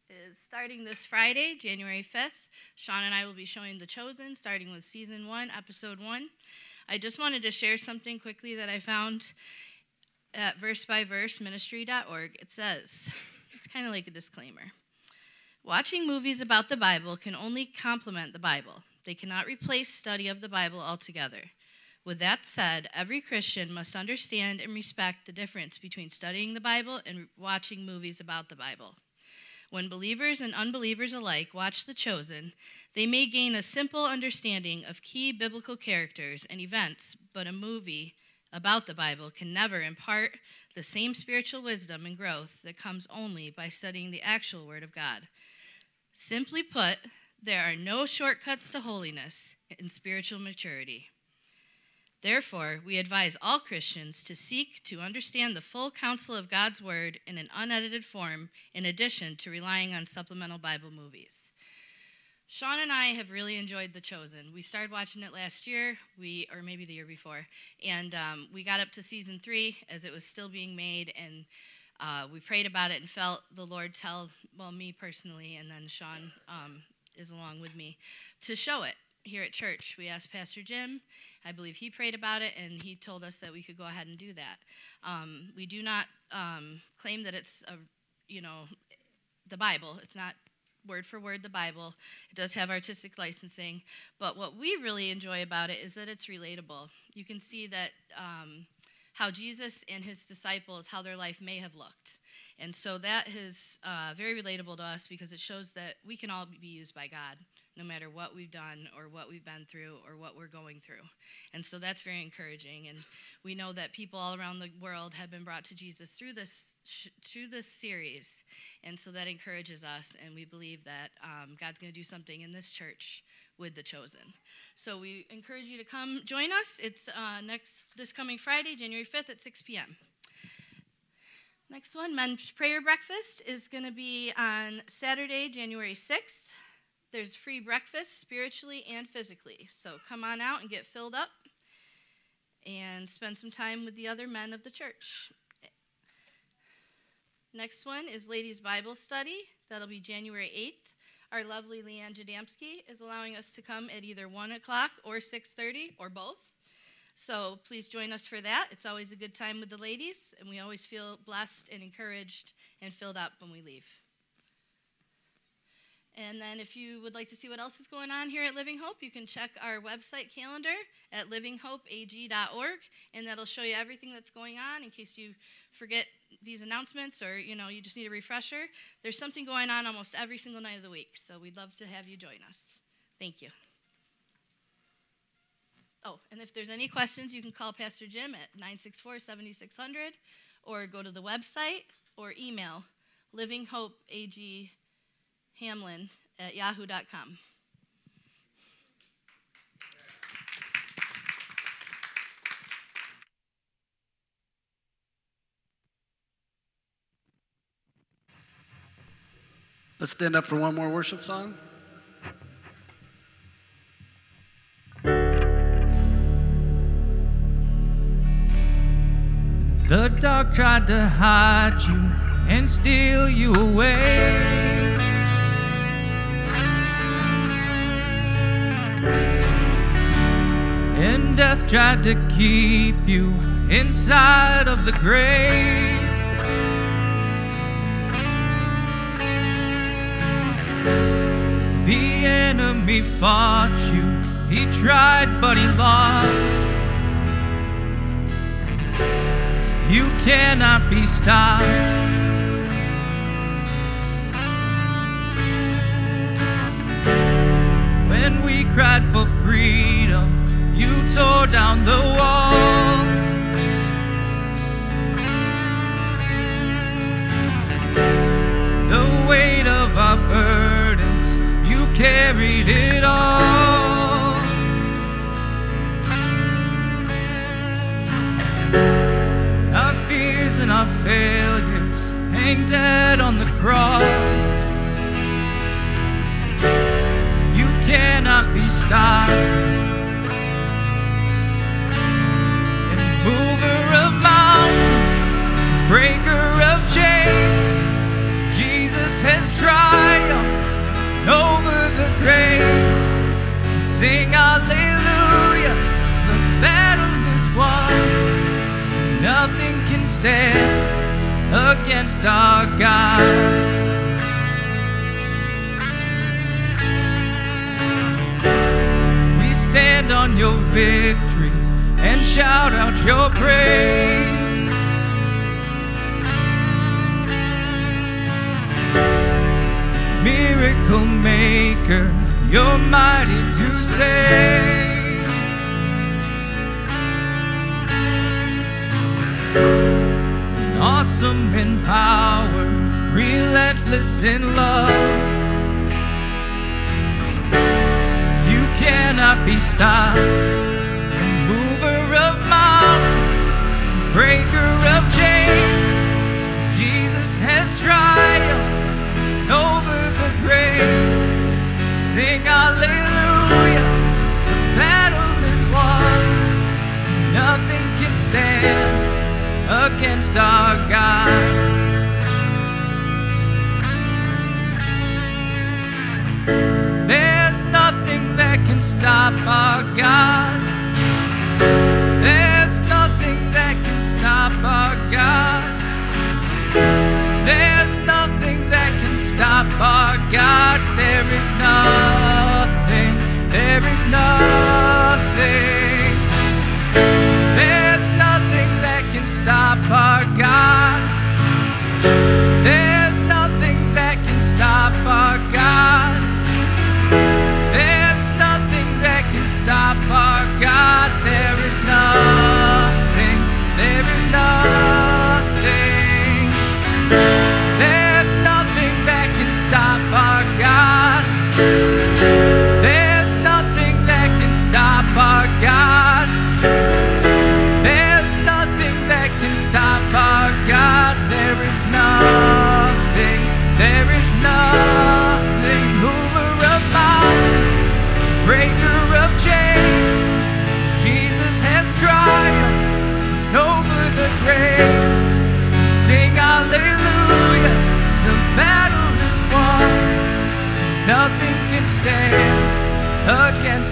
is starting this Friday, January 5th. Sean and I will be showing The Chosen, starting with season one, episode one. I just wanted to share something quickly that I found at versebyverseministry.org. It says, it's kind of like a disclaimer. Watching movies about the Bible can only complement the Bible. They cannot replace study of the Bible altogether. With that said, every Christian must understand and respect the difference between studying the Bible and watching movies about the Bible. When believers and unbelievers alike watch The Chosen, they may gain a simple understanding of key biblical characters and events, but a movie about the Bible can never impart the same spiritual wisdom and growth that comes only by studying the actual Word of God. Simply put, there are no shortcuts to holiness and spiritual maturity. Therefore, we advise all Christians to seek to understand the full counsel of God's Word in an unedited form, in addition to relying on supplemental Bible movies. Sean and I have really enjoyed The Chosen. We started watching it last year, we or maybe the year before, and um, we got up to season three as it was still being made, and uh, we prayed about it and felt the Lord tell, well, me personally, and then Sean um, is along with me, to show it here at church. We asked Pastor Jim. I believe he prayed about it, and he told us that we could go ahead and do that. Um, we do not um, claim that it's a, you know, the Bible. It's not word for word the Bible. It does have artistic licensing, but what we really enjoy about it is that it's relatable. You can see that um, how Jesus and his disciples, how their life may have looked. And so that is uh, very relatable to us because it shows that we can all be used by God no matter what we've done or what we've been through or what we're going through. And so that's very encouraging. And we know that people all around the world have been brought to Jesus through this through this series, and so that encourages us. And we believe that um, God's going to do something in this church with the chosen. So we encourage you to come join us. It's uh, next this coming Friday, January 5th at 6 p.m. Next one, men's prayer breakfast is going to be on Saturday, January 6th. There's free breakfast spiritually and physically. So come on out and get filled up and spend some time with the other men of the church. Next one is Ladies Bible Study. That'll be January 8th. Our lovely Leanne Jadamski is allowing us to come at either 1 o'clock or 6.30 or both. So please join us for that. It's always a good time with the ladies, and we always feel blessed and encouraged and filled up when we leave. And then if you would like to see what else is going on here at Living Hope, you can check our website calendar at livinghopeag.org and that'll show you everything that's going on in case you forget these announcements or you know you just need a refresher. There's something going on almost every single night of the week. So we'd love to have you join us. Thank you. Oh, and if there's any questions, you can call Pastor Jim at 964 7600 or go to the website or email livinghopeag.org hamlin at yahoo.com. Let's stand up for one more worship song. The dark tried to hide you and steal you away. And death tried to keep you inside of the grave. The enemy fought you, he tried, but he lost. You cannot be stopped. When we cried for freedom, you tore down the walls. The weight of our burdens, you carried it all. Our fears and our failures hang dead on the cross. You cannot be stopped. Sing hallelujah, the battle is won. Nothing can stand against our God. We stand on your victory and shout out your praise. Miracle Maker you're mighty to save. Awesome in power, relentless in love. You cannot be stopped. Mover of mountains, breaker of chains. Jesus has triumphed Sing hallelujah, the battle is won. Nothing can stand against our God. There's nothing that can stop our God. There's nothing that can stop our God. Stop our God. There is nothing. There is nothing. There's nothing that can stop our God.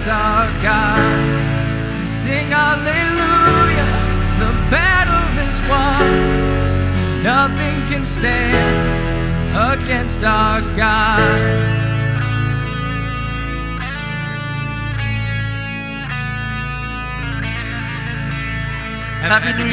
Against our God. Sing hallelujah. The battle is won. Nothing can stand against our God. Happy New